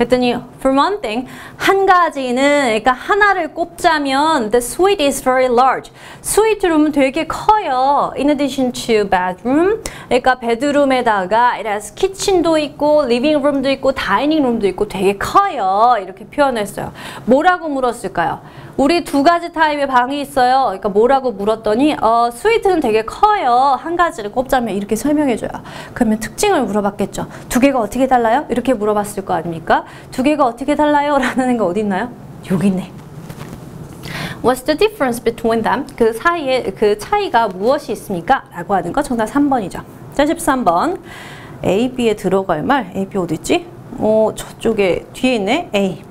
그랬더니 for one thing 한 가지는 그러니까 하나를 꼽자면 the suite is very large. 스위트 룸은 되게 커요. In addition to bedroom 그러니까 bedroom에다가 it has kitchen도 있고 living room도 있고 dining room도 있고 되게 커요. 이렇게 표현했어요. 뭐라고 물었을까요? 우리 두 가지 타입의 방이 있어요. 그러니까 뭐라고 물었더니 어, suite는 되게 커요. 한 가지를 꼽자면 이렇게 설명해줘요. 그러면 특징을 물어봤겠죠. 두 개가 어떻게 달라요? 이렇게 물어봤을 거 아닙니까? 두 개가 어떻게 달라요? 라는 거 어디 있나요? 여기 있네. What's the difference between them? 그 사이에 그 차이가 무엇이 있습니까? 라고 하는 거 정답 3번이죠. 자, 13번. A, B에 들어갈 말. A, B 어디 있지? 어, 저쪽에 뒤에 있네. A,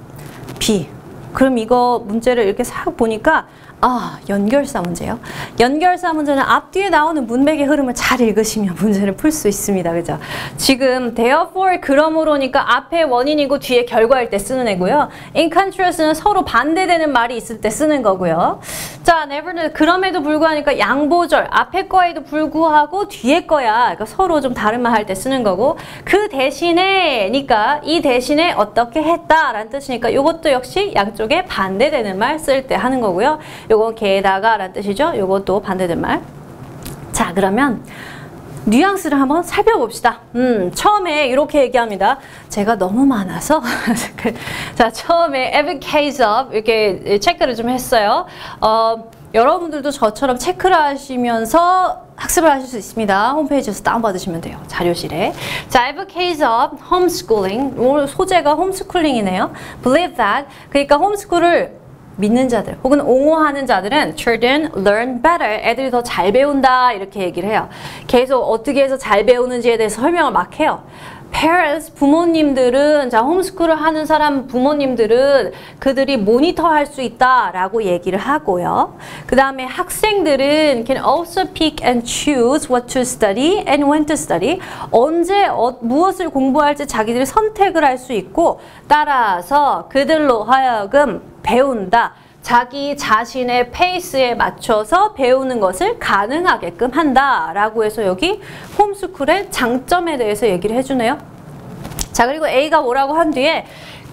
B. 그럼 이거 문제를 이렇게 싹 보니까 아, 연결사 문제요. 연결사 문제는 앞뒤에 나오는 문맥의 흐름을 잘 읽으시면 문제를 풀 수 있습니다. 그죠? 지금 therefore 그러므로니까 앞에 원인이고 뒤에 결과일 때 쓰는 애고요. in contrast는 서로 반대되는 말이 있을 때 쓰는 거고요. 자, never는 그럼에도 불구하니까 양보절 앞에 거에도 불구하고 뒤에 거야. 그러니까 서로 좀 다른 말 할 때 쓰는 거고 그 대신에 니까 이 대신에 어떻게 했다라는 뜻이니까 이것도 역시 양쪽에 반대되는 말 쓸 때 하는 거고요. 요거 게다가 라는 뜻이죠. 요것도 반대된 말. 자, 그러면 뉘앙스를 한번 살펴봅시다. 음, 처음에 이렇게 얘기합니다. 제가 너무 많아서 자, 처음에 every case of 이렇게 체크를 좀 했어요. 어, 여러분들도 저처럼 체크를 하시면서 학습을 하실 수 있습니다. 홈페이지에서 다운받으시면 돼요. 자료실에. 자, every case of homeschooling. 오늘 소재가 홈스쿨링이네요. believe that. 그러니까 홈스쿨을 믿는 자들 혹은 옹호하는 자들은 children learn better. 애들이 더 잘 배운다 이렇게 얘기를 해요. 계속 어떻게 해서 잘 배우는지에 대해서 설명을 막 해요. parents 부모님들은 자 홈스쿨을 하는 사람 부모님들은 그들이 모니터 할 수 있다라고 얘기를 하고요. 그 다음에 학생들은 can also pick and choose what to study and when to study 언제 어, 무엇을 공부할지 자기들이 선택을 할 수 있고 따라서 그들로 하여금 배운다. 자기 자신의 페이스에 맞춰서 배우는 것을 가능하게끔 한다라고 해서 여기 홈스쿨의 장점에 대해서 얘기를 해주네요. 자 그리고 A가 뭐라고 한 뒤에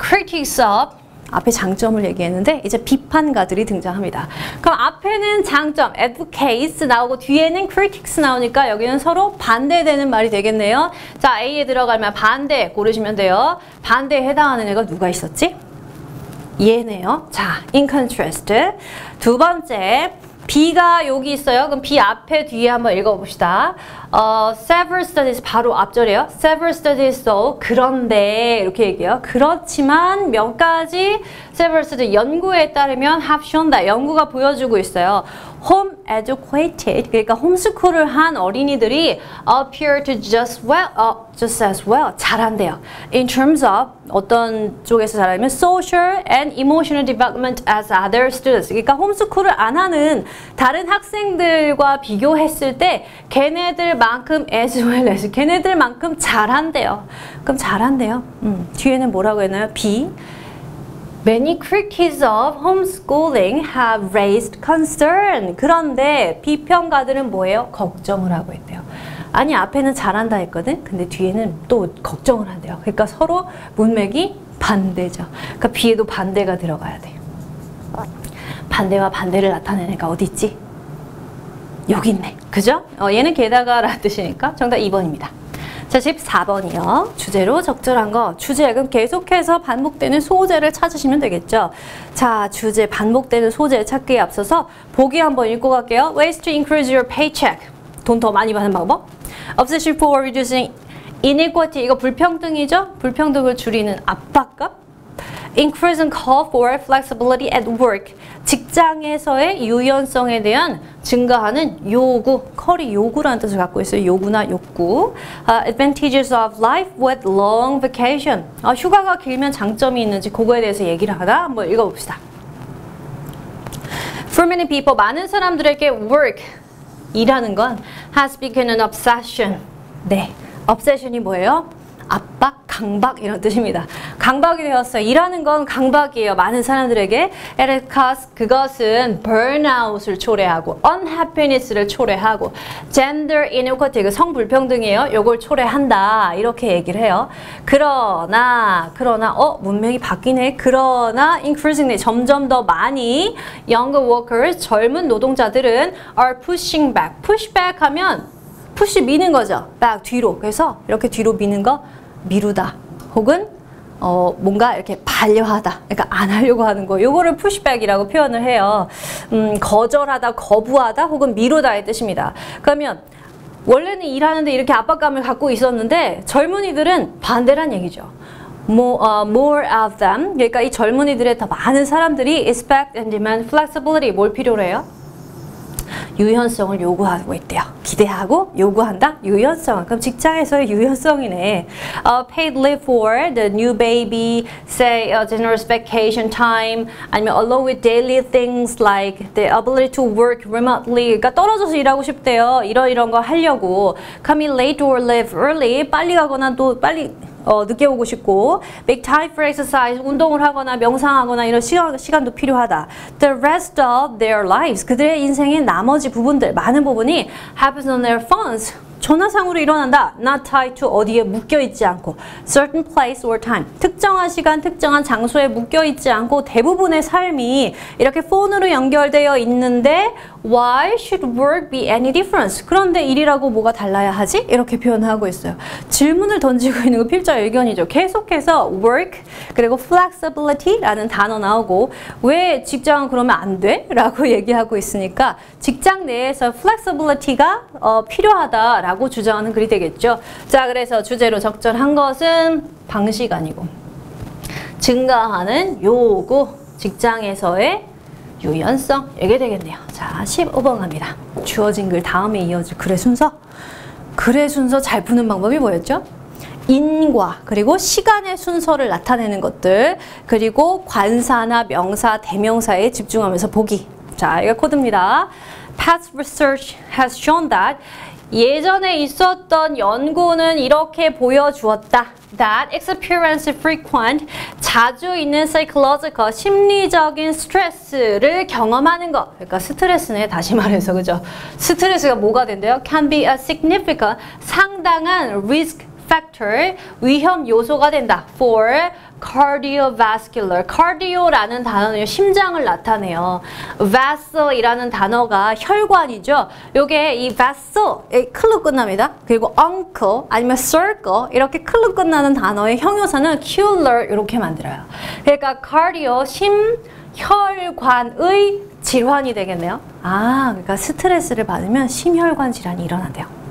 critics of 앞에 장점을 얘기했는데 이제 비판가들이 등장합니다. 그럼 앞에는 장점, advocates 나오고 뒤에는 critics 나오니까 여기는 서로 반대되는 말이 되겠네요. 자, A에 들어가면 반대 고르시면 돼요. 반대에 해당하는 애가 누가 있었지? 얘네요. 자, in contrast. 두 번째, B가 여기 있어요. 그럼 B 앞에 뒤에 한번 읽어봅시다. 어, several studies 바로 앞절이에요. several studies so 그런데 이렇게 얘기해요. 그렇지만 몇 가지 studies 연구에 따르면 that 연구가 보여주고 있어요. home educated 그러니까 홈스쿨을 한 어린이들이 appear to just well, uh, just as well 잘한대요. In terms of 어떤 쪽에서 잘하면 social and emotional development as other students. 그러니까 홈스쿨을 안 하는 다른 학생들과 비교했을 때 걔네들만큼 as well as 걔네들만큼 잘한대요. 그럼 잘한대요. 음, 뒤에는 뭐라고 했나요? B Many critics of homeschooling have raised concern. 그런데 비평가들은 뭐예요? 걱정을 하고 있대요. 아니 앞에는 잘한다 했거든. 근데 뒤에는 또 걱정을 한대요. 그러니까 서로 문맥이 반대죠. 그러니까 B에도 반대가 들어가야 돼. 반대와 반대를 나타내는 애가 어디 있지? 여기 있네. 그죠? 어, 얘는 게다가 라는 뜻이니까 정답 2번입니다. 자, 14번이요. 주제로 적절한 거. 주제, 그럼 계속해서 반복되는 소재를 찾으시면 되겠죠. 자, 주제, 반복되는 소재 찾기에 앞서서 보기 한번 읽고 갈게요. Ways to increase your paycheck. 돈 더 많이 받는 방법. Obsession for reducing inequality. 이거 불평등이죠? 불평등을 줄이는 압박감. Increase in call for flexibility at work. 직장에서의 유연성에 대한 증가하는 요구, 컬이 요구라는 뜻을 갖고 있어요. 요구나 욕구. Uh, advantages of life with long vacation. 아, 휴가가 길면 장점이 있는지 그거에 대해서 얘기를 하나 한번 읽어봅시다. For many people, 많은 사람들에게 work, 일하는 건 has become an obsession. 네, obsession이 뭐예요? 압박, 강박 이런 뜻입니다. 강박이 되었어요. 일하는 건 강박이에요. 많은 사람들에게. Cause 그것은 burnout을 초래하고 unhappiness를 초래하고 gender inequality 그 성불평등이에요. 요걸 초래한다. 이렇게 얘기를 해요. 그러나 그러나 어 문명이 바뀌네. 그러나 increasingly 점점 더 많이 younger workers 젊은 노동자들은 are pushing back. push back 하면 푸시 미는 거죠. 딱 뒤로. 그래서 이렇게 뒤로 미는 거 미루다. 혹은 어, 뭔가 이렇게 반려하다. 그러니까 안 하려고 하는 거. 요거를 푸시백이라고 표현을 해요. 음, 거절하다, 거부하다, 혹은 미루다의 뜻입니다. 그러면 원래는 일하는데 이렇게 압박감을 갖고 있었는데 젊은이들은 반대란 얘기죠. More, uh, more of them. 그러니까 이 젊은이들의 더 많은 사람들이 expect and demand flexibility. 뭘 필요로 해요? 유연성을 요구하고 있대요. 기대하고 요구한다? 유연성. 그럼 직장에서의 유연성이네. Uh, paid leave for the new baby, say a generous vacation time, 아니면 along with daily things like the ability to work remotely. 그러니까 떨어져서 일하고 싶대요. 이런 이런 거 하려고. Coming late or leave early. 빨리 가거나 또 빨리 어, 늦게 오고 싶고 make time for exercise 운동을 하거나 명상하거나 이런 시간, 시간도 필요하다. The rest of their lives 그들의 인생의 나머지 부분들 많은 부분이 happens on their phones 전화상으로 일어난다. Not tied to 어디에 묶여있지 않고 certain place or time 특정한 시간, 특정한 장소에 묶여있지 않고 대부분의 삶이 이렇게 폰으로 연결되어 있는데 Why should work be any difference? 그런데 일이라고 뭐가 달라야 하지? 이렇게 표현하고 있어요. 질문을 던지고 있는 거 필자 의견이죠. 계속해서 work 그리고 flexibility라는 단어 나오고 왜 직장은 그러면 안 돼? 라고 얘기하고 있으니까 직장 내에서 flexibility가 어, 필요하다라고 주장하는 글이 되겠죠. 자 그래서 주제로 적절한 것은 방식 아니고 증가하는 요구 직장에서의 유연성 이게 되겠네요. 자, 15번 갑니다. 주어진 글 다음에 이어질 글의 순서. 글의 순서 잘 푸는 방법이 뭐였죠? 인과 그리고 시간의 순서를 나타내는 것들 그리고 관사나 명사, 대명사에 집중하면서 보기. 자, 이거 코드입니다. Past research has shown that 예전에 있었던 연구는 이렇게 보여주었다. That experience frequent, 자주 있는 psychological, 심리적인 스트레스를 경험하는 것. 그러니까 스트레스네, 다시 말해서, 그죠? 스트레스가 뭐가 된대요? Can be a significant, 상당한 risk factor, 위험 요소가 된다. For cardiovascular. cardio라는 단어는 심장을 나타내요. vessel이라는 단어가 혈관이죠. 요게 이 vessel, 클로 끝납니다. 그리고 uncle 아니면 circle 이렇게 클로 끝나는 단어의 형용사는 cular 이렇게 만들어요. 그러니까 cardio, 심 혈관의 질환이 되겠네요. 아, 그러니까 스트레스를 받으면 심혈관 질환이 일어난대요.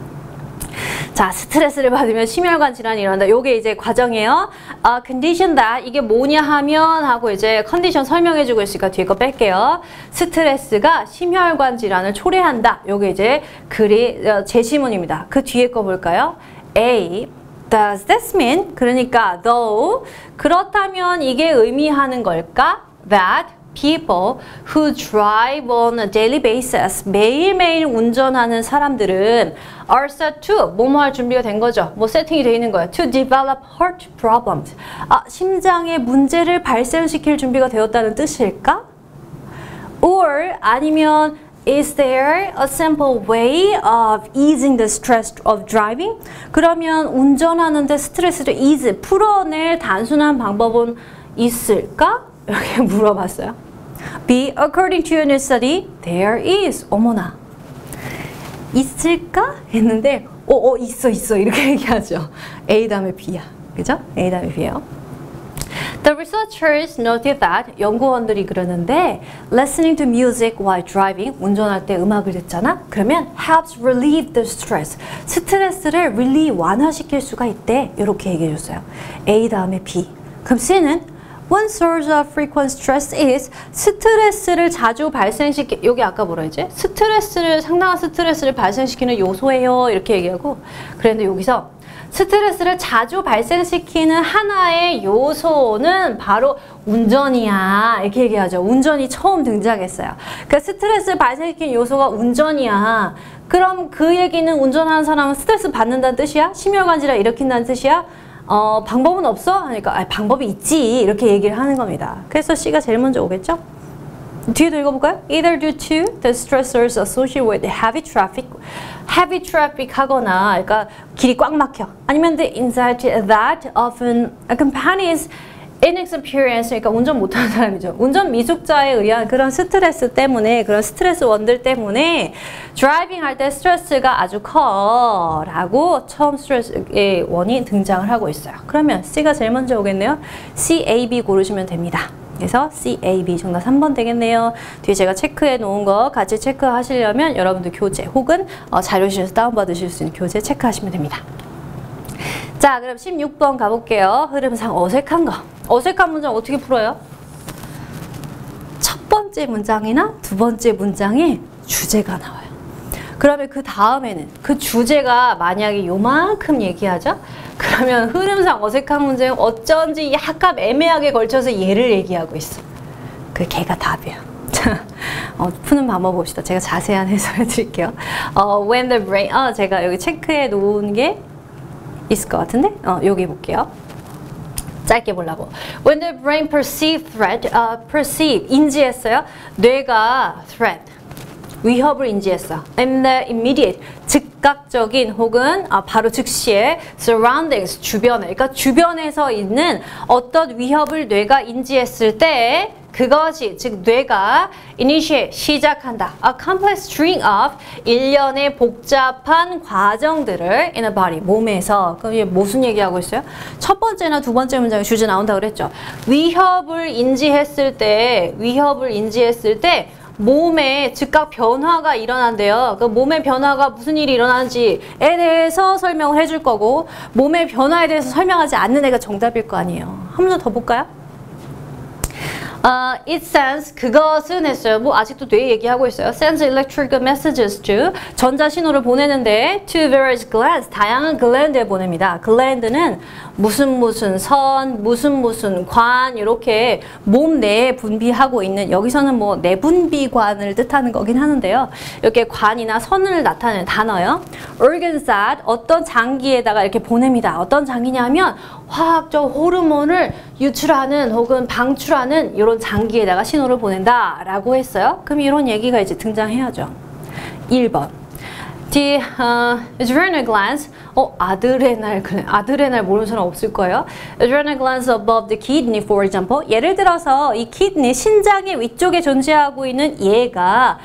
자, 스트레스를 받으면 심혈관 질환이 일어난다. 요게 이제 과정이에요. 아, condition that 이게 뭐냐 하면 하고 이제 컨디션 설명해 주고 있으니까 뒤에 거 뺄게요. 스트레스가 심혈관 질환을 초래한다. 요게 이제 글이 어, 제시문입니다. 그 뒤에 거 볼까요? A Does this mean? 그러니까 though 그렇다면 이게 의미하는 걸까? That people who drive on a daily basis 매일매일 운전하는 사람들은 are set to 뭐뭐 할 준비가 된 거죠. 뭐 세팅이 되어 있는 거예요. to develop heart problems. 아, 심장에 문제를 발생시킬 준비가 되었다는 뜻일까? or 아니면 Is there a simple way of easing the stress of driving? 그러면 운전하는데 스트레스를 ease, 풀어낼 단순한 방법은 있을까? 이렇게 물어봤어요. B. According to a new study, there is. 어머나. 있을까? 했는데 어, 어, 있어, 있어. 이렇게 얘기하죠. A 다음에 B야. 그죠? A 다음에 B예요. The researchers noted that 연구원들이 그러는데 listening to music while driving 운전할 때 음악을 듣잖아. 그러면 helps relieve the stress. 스트레스를 relieve 완화시킬 수가 있대. 이렇게 얘기해 줬어요. A 다음에 B. 그럼 C는 One source of frequent stress is 스트레스를 자주 발생시키 여기 아까 뭐라 했지? 스트레스를 상당한 스트레스를 발생시키는 요소예요. 이렇게 얘기하고 그랬는데 여기서 스트레스를 자주 발생시키는 하나의 요소는 바로 운전이야. 이렇게 얘기하죠. 운전이 처음 등장했어요. 그러니까 스트레스를 발생시키는 요소가 운전이야. 그럼 그 얘기는 운전하는 사람은 스트레스 받는다는 뜻이야? 심혈관 질환 일으킨다는 뜻이야? 어, 방법은 없어? 하니까 아, 방법이 있지 이렇게 얘기를 하는 겁니다. 그래서 C가 제일 먼저 오겠죠? 뒤에도 읽어볼까요? Either due to the stressors associated with heavy traffic, heavy traffic 하거나 그러니까 길이 꽉 막혀 아니면 the anxiety that often accompanies inexperience 그러니까 운전 못하는 사람이죠. 운전 미숙자에 의한 그런 스트레스 때문에 그런 스트레스 원들 때문에 driving 할 때 스트레스가 아주 커라고 처음 스트레스의 원이 등장을 하고 있어요. 그러면 C가 제일 먼저 오겠네요. C, A, B 고르시면 됩니다. 그래서 C, A, B 정답 3번 되겠네요. 뒤에 제가 체크해 놓은 거 같이 체크하시려면 여러분들 교재 혹은 어, 자료실에서 다운받으실 수 있는 교재 체크하시면 됩니다. 자, 그럼 16번 가볼게요. 흐름상 어색한 거. 어색한 문장 어떻게 풀어요? 첫 번째 문장이나 두 번째 문장에 주제가 나와요. 그러면 그 다음에는 그 주제가 만약에 요만큼 얘기하죠? 그러면 흐름상 어색한 문제는 어쩐지 약간 애매하게 걸쳐서 얘를 얘기하고 있어. 그 걔가 답이에요. 어, 푸는 방법 봅시다. 제가 자세한 해설해 드릴게요. 어, when the brain, 어, 제가 여기 체크해 놓은 게 있을 것 같은데? 어, 여기 볼게요. 짧게 보려고. When the brain perceive threat, uh, perceive, 인지했어요. 뇌가 threat, 위협을 인지했어. And the immediate, 즉각적인 혹은 아, 바로 즉시의 surroundings, 주변에. 그러니까 주변에서 있는 어떤 위협을 뇌가 인지했을 때 그것이 즉 뇌가 initiate 시작한다. A complex string of 일련의 복잡한 과정들을 in a body 몸에서 그럼 이게 무슨 얘기하고 있어요? 첫 번째나 두 번째 문장에 주제 나온다 그랬죠. 위협을 인지했을 때 위협을 인지했을 때 몸에 즉각 변화가 일어난대요. 그 몸의 변화가 무슨 일이 일어나는지에 대해서 설명을 해줄 거고 몸의 변화에 대해서 설명하지 않는 애가 정답일 거 아니에요. 한 번 더 볼까요? 아, it sends 그것은 했어요. 뭐 아직도 뇌 얘기하고 있어요. sends electrical messages to 전자 신호를 보내는데 to various glands 다양한 글랜드에 보냅니다. 글랜드는 무슨 무슨 선, 무슨 무슨 관 이렇게 몸 내에 분비하고 있는 여기서는 뭐 내분비관을 뜻하는 거긴 하는데요. 이렇게 관이나 선을 나타내는 단어요. organs that 어떤 장기에다가 이렇게 보냅니다. 어떤 장기냐면 화학적 호르몬을 유출하는 혹은 방출하는 이런 장기에다가 신호를 보낸다라고 했어요. 그럼 이런 얘기가 이제 등장해야죠. 1번. The uh, adrenal glands, 어 아드레날 아드레날 모르는 사람 없을 거예요. Adrenal glands above the kidney, for example. 예를 들어서 이 kidney 신장의 위쪽에 존재하고 있는 얘가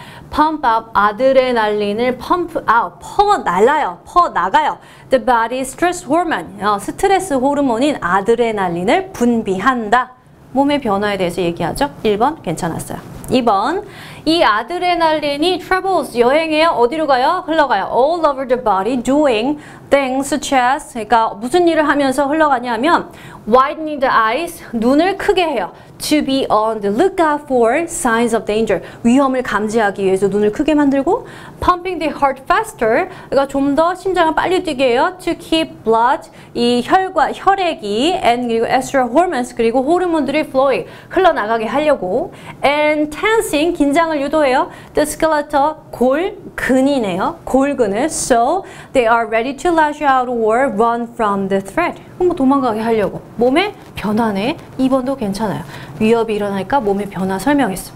up 아드레날린을 out, 퍼 날라요, 퍼 나가요. The body stress hormone, 어, 스트레스 호르몬인 아드레날린을 분비한다. 몸의 변화에 대해서 얘기하죠. 1번 괜찮았어요. 2번 이 아드레날린이 travels 여행해요. 어디로 가요? 흘러가요. all over the body doing things such as 그러니까 무슨 일을 하면서 흘러가냐면 widening the eyes 눈을 크게 해요. To be on the lookout for signs of danger 위험을 감지하기 위해서 눈을 크게 만들고 pumping the heart faster 그러니까 좀 더 심장을 빨리 뛰게 해요. to keep blood 이 혈과 혈액이 and 그리고 extra hormones 그리고 호르몬들이 flowing 흘러나가게 하려고 and tensing 긴장을 유도해요. The skeletal 골 근이네요. 골근을 so they are ready to lash out or run from the threat. 뭐 도망가게 하려고 몸의 변화네. 2번도 괜찮아요. 위협이 일어나니까 몸의 변화 설명했어.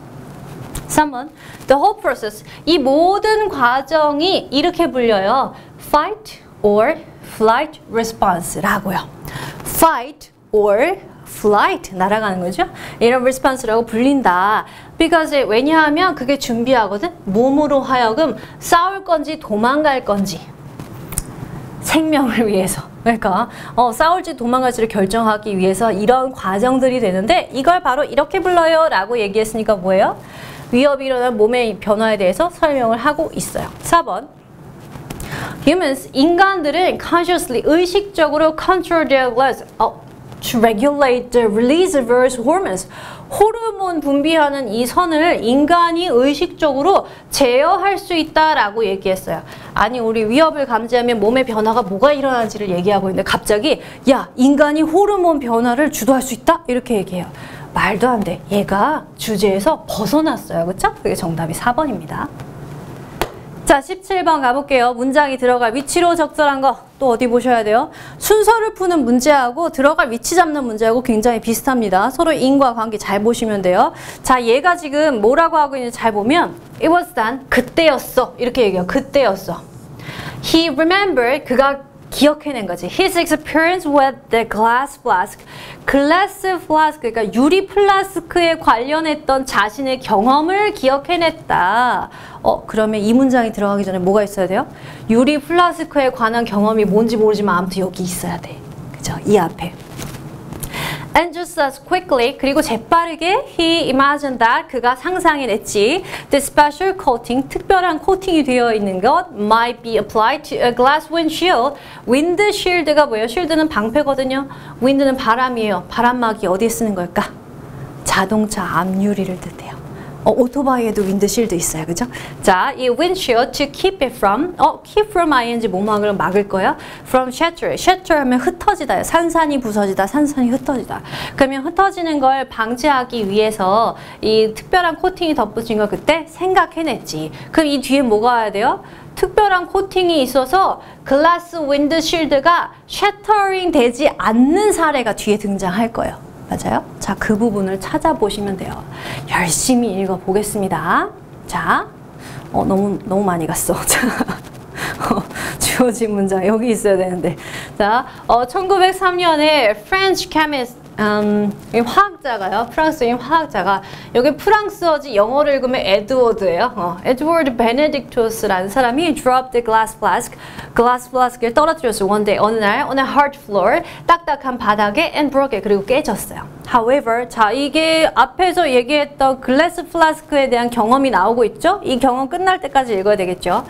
3번 The whole process 이 모든 과정이 이렇게 불려요. Fight or flight response라고요. Fight or flight 날아가는 거죠. 이런 response라고 불린다. because 왜냐하면 그게 준비하거든. 몸으로 하여금 싸울 건지 도망갈 건지 생명을 위해서. 그러니까 어, 싸울지 도망갈지를 결정하기 위해서 이런 과정들이 되는데 이걸 바로 이렇게 불러요 라고 얘기했으니까 뭐예요? 위협이 일어난 몸의 변화에 대해서 설명을 하고 있어요. 4번 Humans, 인간들은 consciously, 의식적으로 control their glands 어, to regulate the release of various hormones 호르몬 분비하는 이 선을 인간이 의식적으로 제어할 수 있다라고 얘기했어요. 아니 우리 위협을 감지하면 몸의 변화가 뭐가 일어나는지를 얘기하고 있는데 갑자기 야 인간이 호르몬 변화를 주도할 수 있다? 이렇게 얘기해요. 말도 안 돼. 얘가 주제에서 벗어났어요. 그쵸? 그게 정답이 4번입니다. 자, 17번 가볼게요. 문장이 들어갈 위치로 적절한 거 또 어디 보셔야 돼요? 순서를 푸는 문제하고 들어갈 위치 잡는 문제하고 굉장히 비슷합니다. 서로 인과 관계 잘 보시면 돼요. 자, 얘가 지금 뭐라고 하고 있는지 잘 보면 It was done. 그때였어. 이렇게 얘기해요. 그때였어. He remembered. 그가 기억해낸 거지. His experience with the glass flask. glass flask, 그러니까 유리 플라스크에 관련했던 자신의 경험을 기억해냈다. 어, 그러면 이 문장이 들어가기 전에 뭐가 있어야 돼요? 유리 플라스크에 관한 경험이 뭔지 모르지만 아무튼 여기 있어야 돼. 그죠? 이 앞에. And just as quickly 그리고 재빠르게 he imagined that 그가 상상해냈지 the special coating 특별한 코팅이 되어 있는 것 might be applied to a glass windshield windshield가 뭐예요? shield는 방패거든요 wind는 바람이에요 바람막이 어디에 쓰는 걸까? 자동차 앞유리를 뜻해요 어, 오토바이에도 윈드실드 있어요. 그죠? 자, 이 windshield to keep it from 어, keep from ing 뭐 막을 막을 거야? from shatter. shatter 하면 흩어지다. 산산이 부서지다. 산산이 흩어지다. 그러면 흩어지는 걸 방지하기 위해서 이 특별한 코팅이 덧붙인 걸 그때 생각해냈지. 그럼 이 뒤에 뭐가 와야 돼요? 특별한 코팅이 있어서 글라스 윈드실드가 셔터링 되지 않는 사례가 뒤에 등장할 거예요. 맞아요? 자, 그 부분을 찾아보시면 돼요. 열심히 읽어보겠습니다. 자, 어, 너무, 너무 많이 갔어. 자, 어, 주어진 문장 여기 있어야 되는데. 자, 어, 1903년에 French chemist 음, 이 화학자가요. 프랑스인 화학자가 여기 프랑스어지 영어를 읽으면 에드워드예요. 어, 에드워드 베네딕토스라는 사람이 drop the glass flask, glass flask를 떨어뜨렸어요. one day 어느 날 on a hard floor 딱딱한 바닥에 and broke it 그리고 깨졌어요. However, 자 이게 앞에서 얘기했던 글래스 플라스크에 대한 경험이 나오고 있죠. 이 경험 끝날 때까지 읽어야 되겠죠.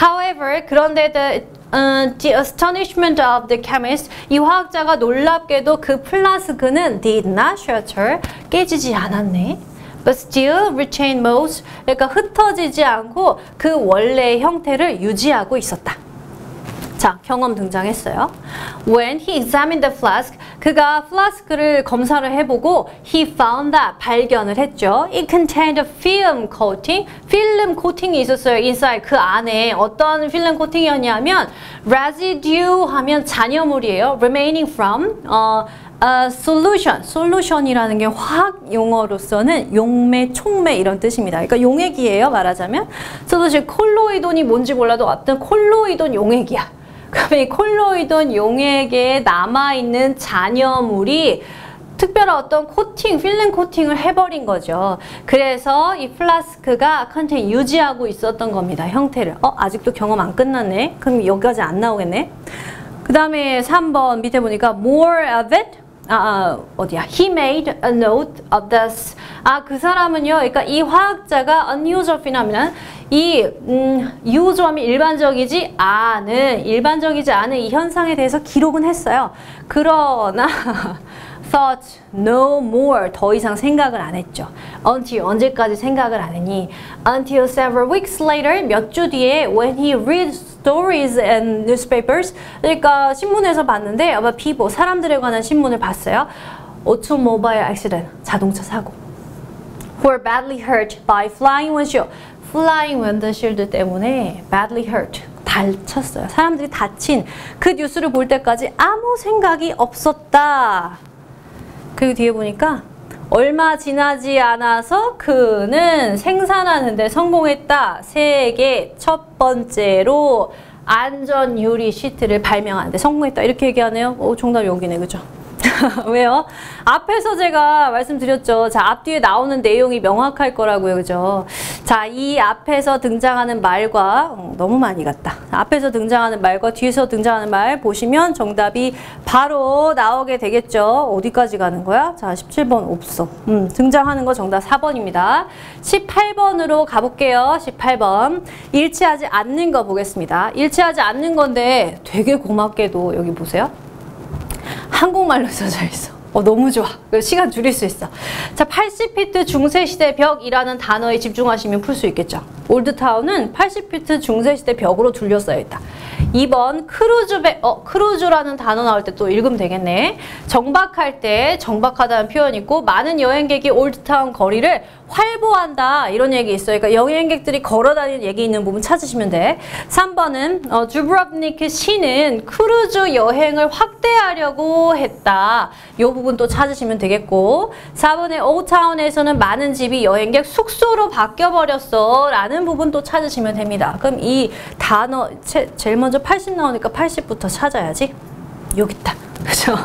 However, 그런데 the uh, the astonishment of the chemist, 이 화학자가 놀랍게도 그 플라스크는 did not shatter, 깨지지 않았네. but still retain most, 그러니까 흩어지지 않고 그 원래의 형태를 유지하고 있었다. 자, 경험 등장했어요. When he examined the flask, 그가 플라스크를 검사를 해보고 he found that 발견을 했죠. It contained a film coating. 필름 코팅이 있었어요. inside 그 안에 어떤 필름 코팅이었냐면 residue 하면 잔여물이에요. remaining from 어, 어, solution, solution이라는 게 화학 용어로서는 용매, 촉매 이런 뜻입니다. 그러니까 용액이에요, 말하자면. solution, 콜로디온이 뭔지 몰라도 어떤 콜로디온 용액이야. 그러면 이 콜로디온 용액에 남아있는 잔여물이 특별한 어떤 코팅, 필름 코팅을 해버린 거죠. 그래서 이 플라스크가 contain 유지하고 있었던 겁니다. 형태를. 어, 아직도 경험 안 끝났네. 그럼 여기까지 안 나오겠네. 그 다음에 3번 밑에 보니까 more of it. 아, 아, 어디야? He made a note of this. 아, 그 사람은요. 그러니까 이 화학자가 unusual phenomenon. 이 음, 유조함이 일반적이지 않은 일반적이지 않은 이 현상에 대해서 기록은 했어요. 그러나 thought no more 더 이상 생각을 안 했죠. until 언제까지 생각을 안 했니? until several weeks later 몇 주 뒤에 when he read stories and newspapers 그러니까 신문에서 봤는데 about people 사람들에 관한 신문을 봤어요. automobile accident 자동차 사고 were badly hurt by flying windshield flying windshield 때문에 badly hurt 다쳤어요. 사람들이 다친 그 뉴스를 볼 때까지 아무 생각이 없었다. 그리고 뒤에 보니까 얼마 지나지 않아서 그는 생산하는데 성공했다. 세계 첫 번째로 안전 유리 시트를 발명하는데 성공했다. 이렇게 얘기하네요. 오, 정답 여기네. 그죠? 왜요? 앞에서 제가 말씀드렸죠. 자, 앞뒤에 나오는 내용이 명확할 거라고요. 그죠? 자, 이 앞에서 등장하는 말과 어, 너무 많이 갔다. 앞에서 등장하는 말과 뒤에서 등장하는 말 보시면 정답이 바로 나오게 되겠죠. 어디까지 가는 거야? 자, 17번 없어. 음, 등장하는 거 정답 4번입니다. 18번으로 가볼게요. 18번. 일치하지 않는 거 보겠습니다. 일치하지 않는 건데 되게 고맙게도 여기 보세요. 한국말로 써져 있어. 어, 너무 좋아. 시간 줄일 수 있어. 자, 80피트 중세시대 벽이라는 단어에 집중하시면 풀 수 있겠죠. old town은 80피트 중세시대 벽으로 둘러싸여 있다. 2번 크루즈배, 어, 크루즈라는 단어 나올 때 또 읽으면 되겠네. 정박할 때 정박하다는 표현 있고 많은 여행객이 old town 거리를 활보한다 이런 얘기 있어요. 그러니까 여행객들이 걸어다니는 얘기 있는 부분 찾으시면 돼. 3번은 어, 두브로브니크 시는 크루즈 여행을 확대하려고 했다. 이 부분 또 찾으시면 되겠고 4번에 오타운에서는 많은 집이 여행객 숙소로 바뀌어버렸어 라는 부분 또 찾으시면 됩니다. 그럼 이 단어 제, 제일 먼저 80 나오니까 80부터 찾아야지. 여기 있다. 그죠?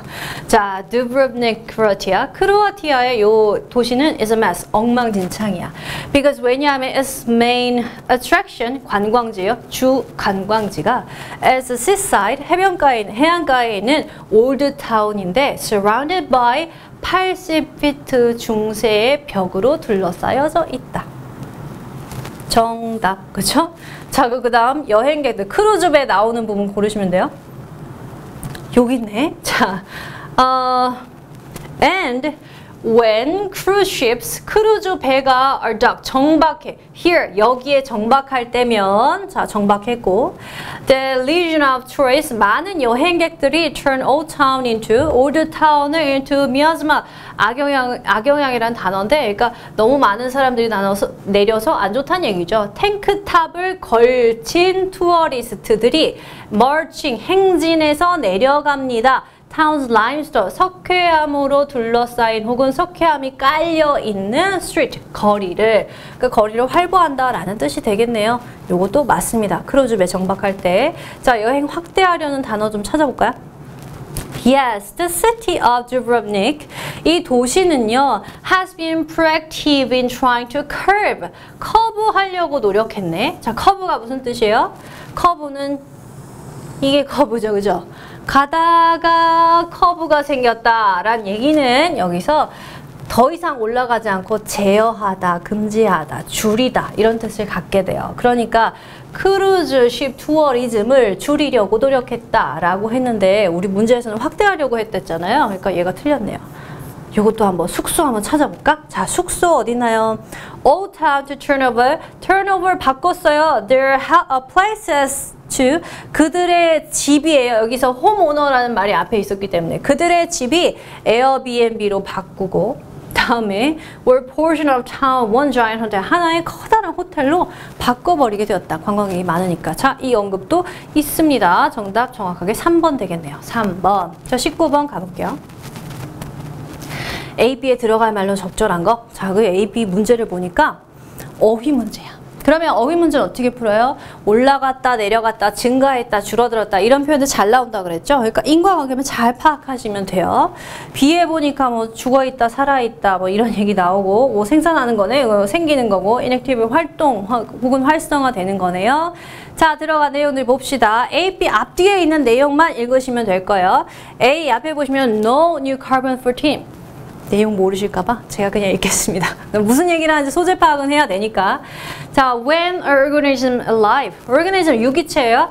자, 두브롭닉 크로아티아. 크로아티아의 요 도시는 is a mess. 엉망진창이야. Because 왜냐하면 its main attraction, 관광지요. 주 관광지가 as a seaside, 해변가에, 해안가에 있는 old town인데 surrounded by 80피트 중세의 벽으로 둘러싸여져 있다. 정답. 그죠? 자, 그 다음 여행객들 크루즈 배 나오는 부분 고르시면 돼요. 여기 있네. 자, 어, and when cruise ships, 크루즈 배가 are docked, 정박해. here, 여기에 정박할 때면, 자, 정박했고, the legion of tourists, 많은 여행객들이 turn old town into, old town을 into miasma, 악영향, 악영향이란 단어인데, 그러니까 너무 많은 사람들이 나눠서, 내려서 안 좋다는 얘기죠. 탱크탑을 걸친 tourist들이 marching, 행진해서 내려갑니다. town's limestone, 석회암으로 둘러싸인 혹은 석회암이 깔려 있는 street, 거리를 그 거리를 활보한다라는 뜻이 되겠네요. 요것도 맞습니다. 크루즈배 정박할 때. 자, 여행 확대하려는 단어 좀 찾아볼까요? Yes, the city of Dubrovnik. 이 도시는요, has been proactive in trying to curb. curb하려고 노력했네. 자, curb가 무슨 뜻이에요? curb는 이게 커브죠, 그죠? 가다가 커브가 생겼다라는 얘기는 여기서 더 이상 올라가지 않고 제어하다, 금지하다, 줄이다 이런 뜻을 갖게 돼요. 그러니까 cruise ship tourism을 줄이려고 노력했다라고 했는데 우리 문제에서는 확대하려고 했댔잖아요. 그러니까 얘가 틀렸네요. 이것도 한번 숙소 한번 찾아볼까? 자, 숙소 어디나요? Old town to turn over. turn over 바꿨어요. Their places to 그들의 집이에요. 여기서 homeowner라는 말이 앞에 있었기 때문에 그들의 집이 에어비앤비로 바꾸고 다음에 were portion of town one giant hotel 하나의 커다란 호텔로 바꿔버리게 되었다. 관광객이 많으니까. 자, 이 언급도 있습니다. 정답 정확하게 3번 되겠네요. 3번. 자, 19번 가볼게요. A, B에 들어갈 말로 적절한 거. 자, 그 A, B 문제를 보니까 어휘 문제야. 그러면 어휘 문제는 어떻게 풀어요? 올라갔다, 내려갔다, 증가했다, 줄어들었다 이런 표현들 잘 나온다 그랬죠? 그러니까 인과관계만 잘 파악하시면 돼요. B에 보니까 뭐 죽어있다, 살아있다 뭐 이런 얘기 나오고 뭐 생산하는 거네, 생기는 거고 inactive 활동 혹은 활성화되는 거네요. 자 들어가 내용들 봅시다. A, B 앞뒤에 있는 내용만 읽으시면 될 거예요. A 앞에 보시면 No new carbon 14 내용 모르실까봐 제가 그냥 읽겠습니다. 무슨 얘기를 하는지 소재 파악은 해야 되니까. 자, when an organism alive. organism 유기체예요.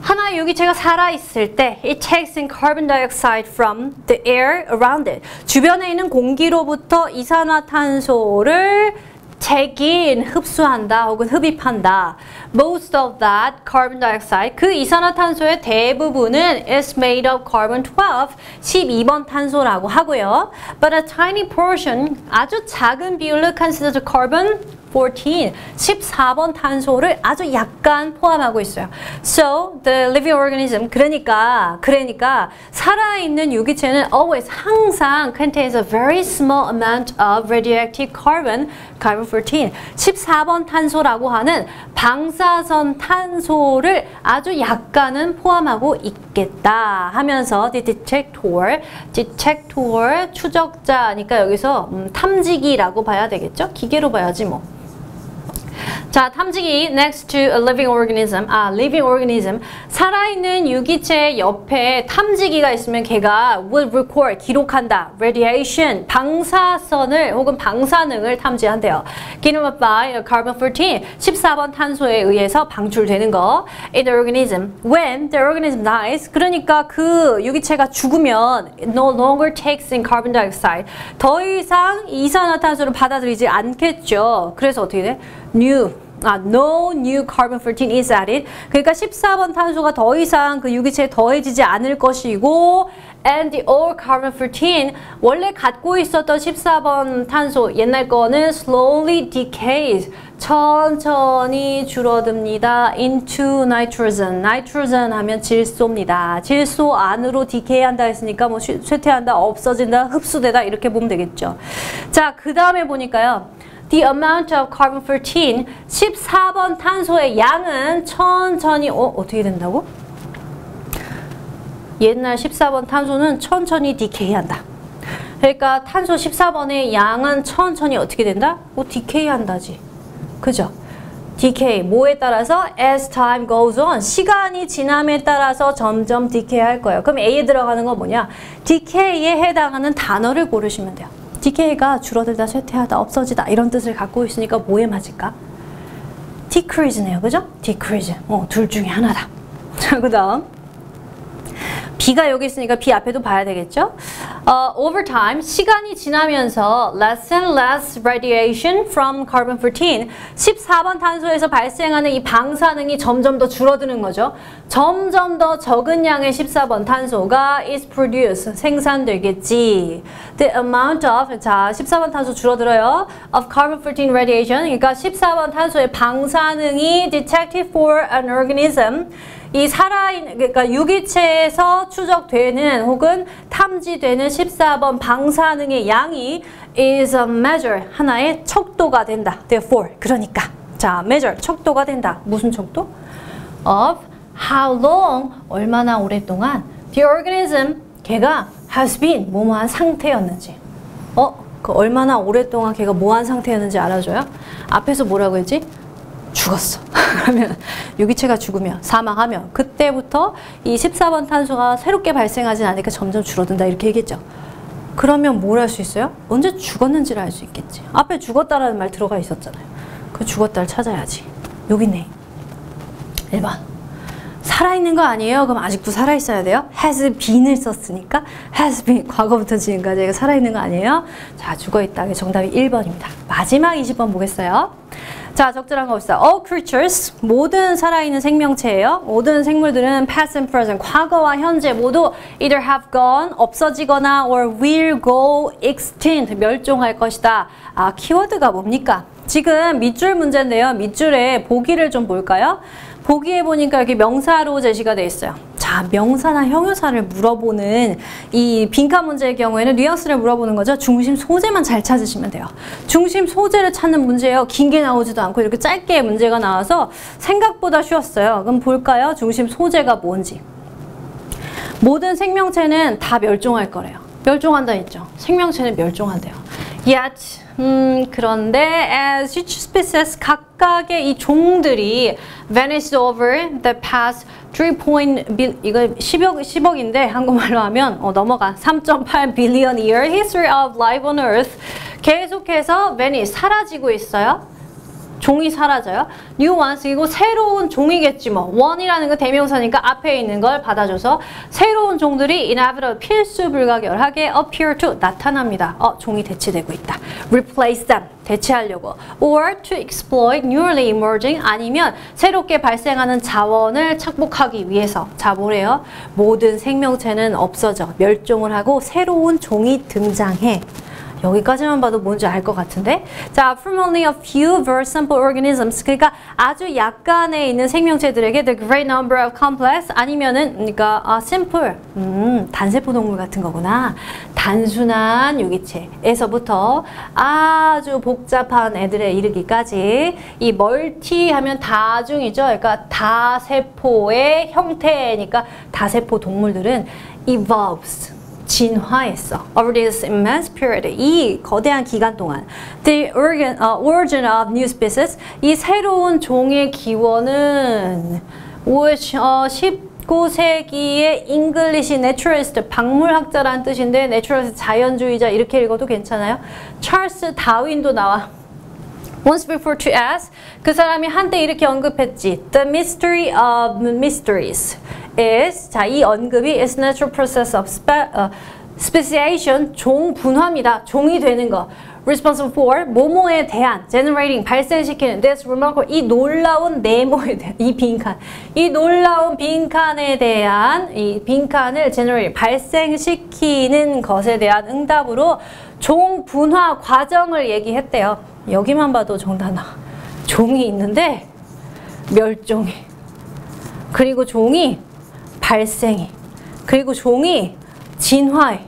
하나의 유기체가 살아있을 때 it takes in carbon dioxide from the air around it. 주변에 있는 공기로부터 이산화탄소를 take in, 흡수한다 혹은 흡입한다. Most of that carbon dioxide, 그 이산화탄소의 대부분은 is made of carbon 12, 12번 탄소라고 하고요. But a tiny portion, 아주 작은 비율로 considered carbon 14, 14번 탄소를 아주 약간 포함하고 있어요. So, the living organism, 그러니까, 그러니까 살아있는 유기체는 always, 항상 contains a very small amount of radioactive carbon, carbon 14. 14번 탄소라고 하는 방사선 탄소를 아주 약간은 포함하고 있겠다 하면서 the detector, detector 추적자니까 여기서 음, 탐지기라고 봐야 되겠죠? 기계로 봐야지 뭐. 자, 탐지기 next to a living organism. 아, living organism. 살아있는 유기체 옆에 탐지기가 있으면 걔가 will record, 기록한다. radiation, 방사선을 혹은 방사능을 탐지한대요. given by carbon 14, 14번 탄소에 의해서 방출되는 거. in the organism. when the organism dies, 그러니까 그 유기체가 죽으면 no longer takes in carbon dioxide. 더 이상 이산화탄소를 받아들이지 않겠죠. 그래서 어떻게 돼? New 아, no new carbon 14 is added. 그러니까 14번 탄소가 더 이상 그 유기체에 더해지지 않을 것이고 and the old carbon 14 원래 갖고 있었던 14번 탄소 옛날 거는 slowly decays 천천히 줄어듭니다. into nitrogen. nitrogen 하면 질소입니다. 질소 안으로 decay 한다 했으니까 뭐 쇠퇴한다, 없어진다, 흡수되다 이렇게 보면 되겠죠. 자, 그 다음에 보니까요. The amount of carbon 14, 14번 탄소의 양은 천천히, 어, 어떻게 된다고? 옛날 14번 탄소는 천천히 디케이 한다. 그러니까 탄소 14번의 양은 천천히 어떻게 된다? 뭐 디케이 한다지. 그죠? decay 뭐에 따라서 as time goes on 시간이 지남에 따라서 점점 decay 할 거예요. 그럼 A에 들어가는 건 뭐냐? decay에 해당하는 단어를 고르시면 돼요. Decay가 줄어들다, 쇠퇴하다, 없어지다 이런 뜻을 갖고 있으니까 뭐에 맞을까? decrease네요. 그죠? decrease. 어, 둘 중에 하나다. 자, 그 다음. B가 여기 있으니까 B 앞에도 봐야 되겠죠? Uh, over time, 시간이 지나면서 less and less radiation from carbon 14, 14번 탄소에서 발생하는 이 방사능이 점점 더 줄어드는 거죠. 점점 더 적은 양의 14번 탄소가 is produced, 생산되겠지. The amount of, 자, 14번 탄소 줄어들어요. of carbon 14 radiation, 그러니까 14번 탄소의 방사능이 detected for an organism, 이 살아있는 그러니까 유기체에서 추적되는 혹은 탐지되는 14번 방사능의 양이 is a measure 하나의 척도가 된다. Therefore 그러니까 자 measure 척도가 된다. 무슨 척도? of how long 얼마나 오랫동안 the organism 걔가 has been 뭐뭐한 상태였는지 어? 그 얼마나 오랫동안 걔가 뭐한 상태였는지 알아줘요? 앞에서 뭐라고 했지? 죽었어. 그러면 유기체가 죽으면 사망하면 그때부터 이 14번 탄소가 새롭게 발생하진 않으니까 점점 줄어든다 이렇게 얘기했죠. 그러면 뭘할수 있어요? 언제 죽었는지를 알 수 있겠지. 앞에 죽었다라는 말 들어가 있었잖아요. 그 죽었다를 찾아야지. 여기 있네. 1번. 살아있는 거 아니에요? 그럼 아직도 살아있어야 돼요? has been을 썼으니까 has been 과거부터 지금까지 살아있는 거 아니에요? 자 죽어있다. 정답이 1번입니다. 마지막 20번 보겠어요. 자, 적절한 거 봅시다. All creatures, 모든 살아있는 생명체예요. 모든 생물들은 past and present, 과거와 현재 모두 either have gone, 없어지거나 or will go extinct, 멸종할 것이다. 아, 키워드가 뭡니까? 지금 밑줄 문제인데요. 밑줄에 보기를 좀 볼까요? 보기에 보니까 여기 명사로 제시가 돼 있어요. 자, 명사나 형용사를 물어보는 이 빈칸 문제의 경우에는 뉘앙스를 물어보는 거죠. 중심 소재만 잘 찾으시면 돼요. 중심 소재를 찾는 문제예요. 긴 게 나오지도 않고 이렇게 짧게 문제가 나와서 생각보다 쉬웠어요. 그럼 볼까요? 중심 소재가 뭔지. 모든 생명체는 다 멸종할 거래요. 멸종한다 했죠. 생명체는 멸종한대요. Yet, 음, 그런데 as each species 각각의 이 종들이 vanished over the past 3. 이거 10억 10억인데 한국말로 하면 어, 넘어가 3.8 billion year history of life on Earth 계속해서 vanish 사라지고 있어요. 종이 사라져요. new ones 이거 새로운 종이겠지 뭐. one이라는 건 대명사니까 앞에 있는 걸 받아줘서 새로운 종들이 inevitable 필수 불가결하게 appear to 나타납니다. 어, 종이 대체되고 있다. replace them 대체하려고 or to exploit newly emerging 아니면 새롭게 발생하는 자원을 착복하기 위해서 자 뭐래요? 모든 생명체는 없어져 멸종을 하고 새로운 종이 등장해 여기까지만 봐도 뭔지 알 것 같은데? 자, from only a few very simple organisms. 그러니까 아주 약간에 있는 생명체들에게 the great number of complex 아니면은 그러니까 아, simple. 음, 단세포 동물 같은 거구나. 단순한 유기체에서부터 아주 복잡한 애들에 이르기까지 이 멀티 하면 다중이죠. 그러니까 다세포의 형태니까 다세포 동물들은 evolves 진화했어. Over this immense period, 이 거대한 기간 동안 The origin, uh, origin of new species, 이 새로운 종의 기원은 which, 어, 19세기의 English naturalist, 박물학자라는 뜻인데 naturalist 자연주의자 이렇게 읽어도 괜찮아요. 찰스 다윈도 나와. Once before to ask, 그 사람이 한때 이렇게 언급했지. The mystery of mysteries. Is 자 이 언급이 is natural process of uh, speciation 종 분화입니다. 종이 되는 거. responsible for 뭐뭐에 대한 generating 발생시키는 this remarkable 이 놀라운 네모에 대한 이 빈칸 이 놀라운 빈칸에 대한 이 빈칸을 generate 발생시키는 것에 대한 응답으로 종 분화 과정을 얘기했대요. 여기만 봐도 나. 종이 있는데 멸종이 그리고 종이 발생이 그리고 종이 진화해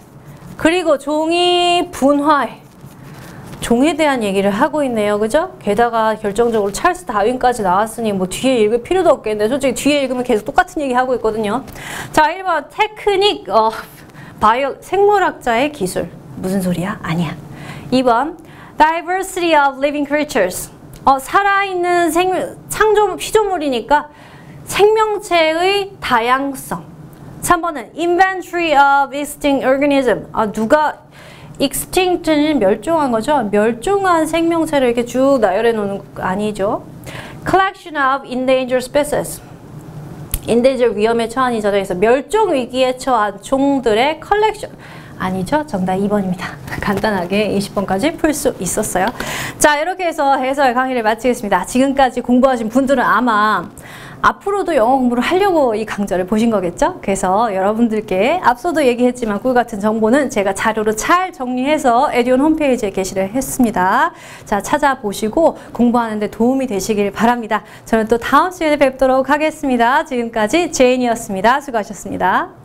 그리고 종이 분화해 종에 대한 얘기를 하고 있네요. 그죠? 게다가 결정적으로 찰스 다윈까지 나왔으니 뭐 뒤에 읽을 필요도 없겠는데 솔직히 뒤에 읽으면 계속 똑같은 얘기 하고 있거든요. 자, 1번 테크닉 어, 바이오 생물학자의 기술. 무슨 소리야? 아니야. 2번 diversity of living creatures. 어, 살아있는 생 창조 피조물이니까 생명체의 다양성. 3번은 inventory of extinct organism. 아, 누가 extinct는 멸종한 거죠. 멸종한 생명체를 이렇게 쭉 나열해 놓는 거 아니죠. collection of endangered species. endangered 위험에 처한 이자에 있어 멸종 위기에 처한 종들의 컬렉션. 아니죠. 정답 2번입니다. 간단하게 20번까지 풀 수 있었어요. 자, 이렇게 해서 해설 강의를 마치겠습니다. 지금까지 공부하신 분들은 아마 앞으로도 영어 공부를 하려고 이 강좌를 보신 거겠죠? 그래서 여러분들께 앞서도 얘기했지만 꿀 같은 정보는 제가 자료로 잘 정리해서 에듀온 홈페이지에 게시를 했습니다. 자, 찾아보시고 공부하는데 도움이 되시길 바랍니다. 저는 또 다음 시간에 뵙도록 하겠습니다. 지금까지 제인이었습니다. 수고하셨습니다.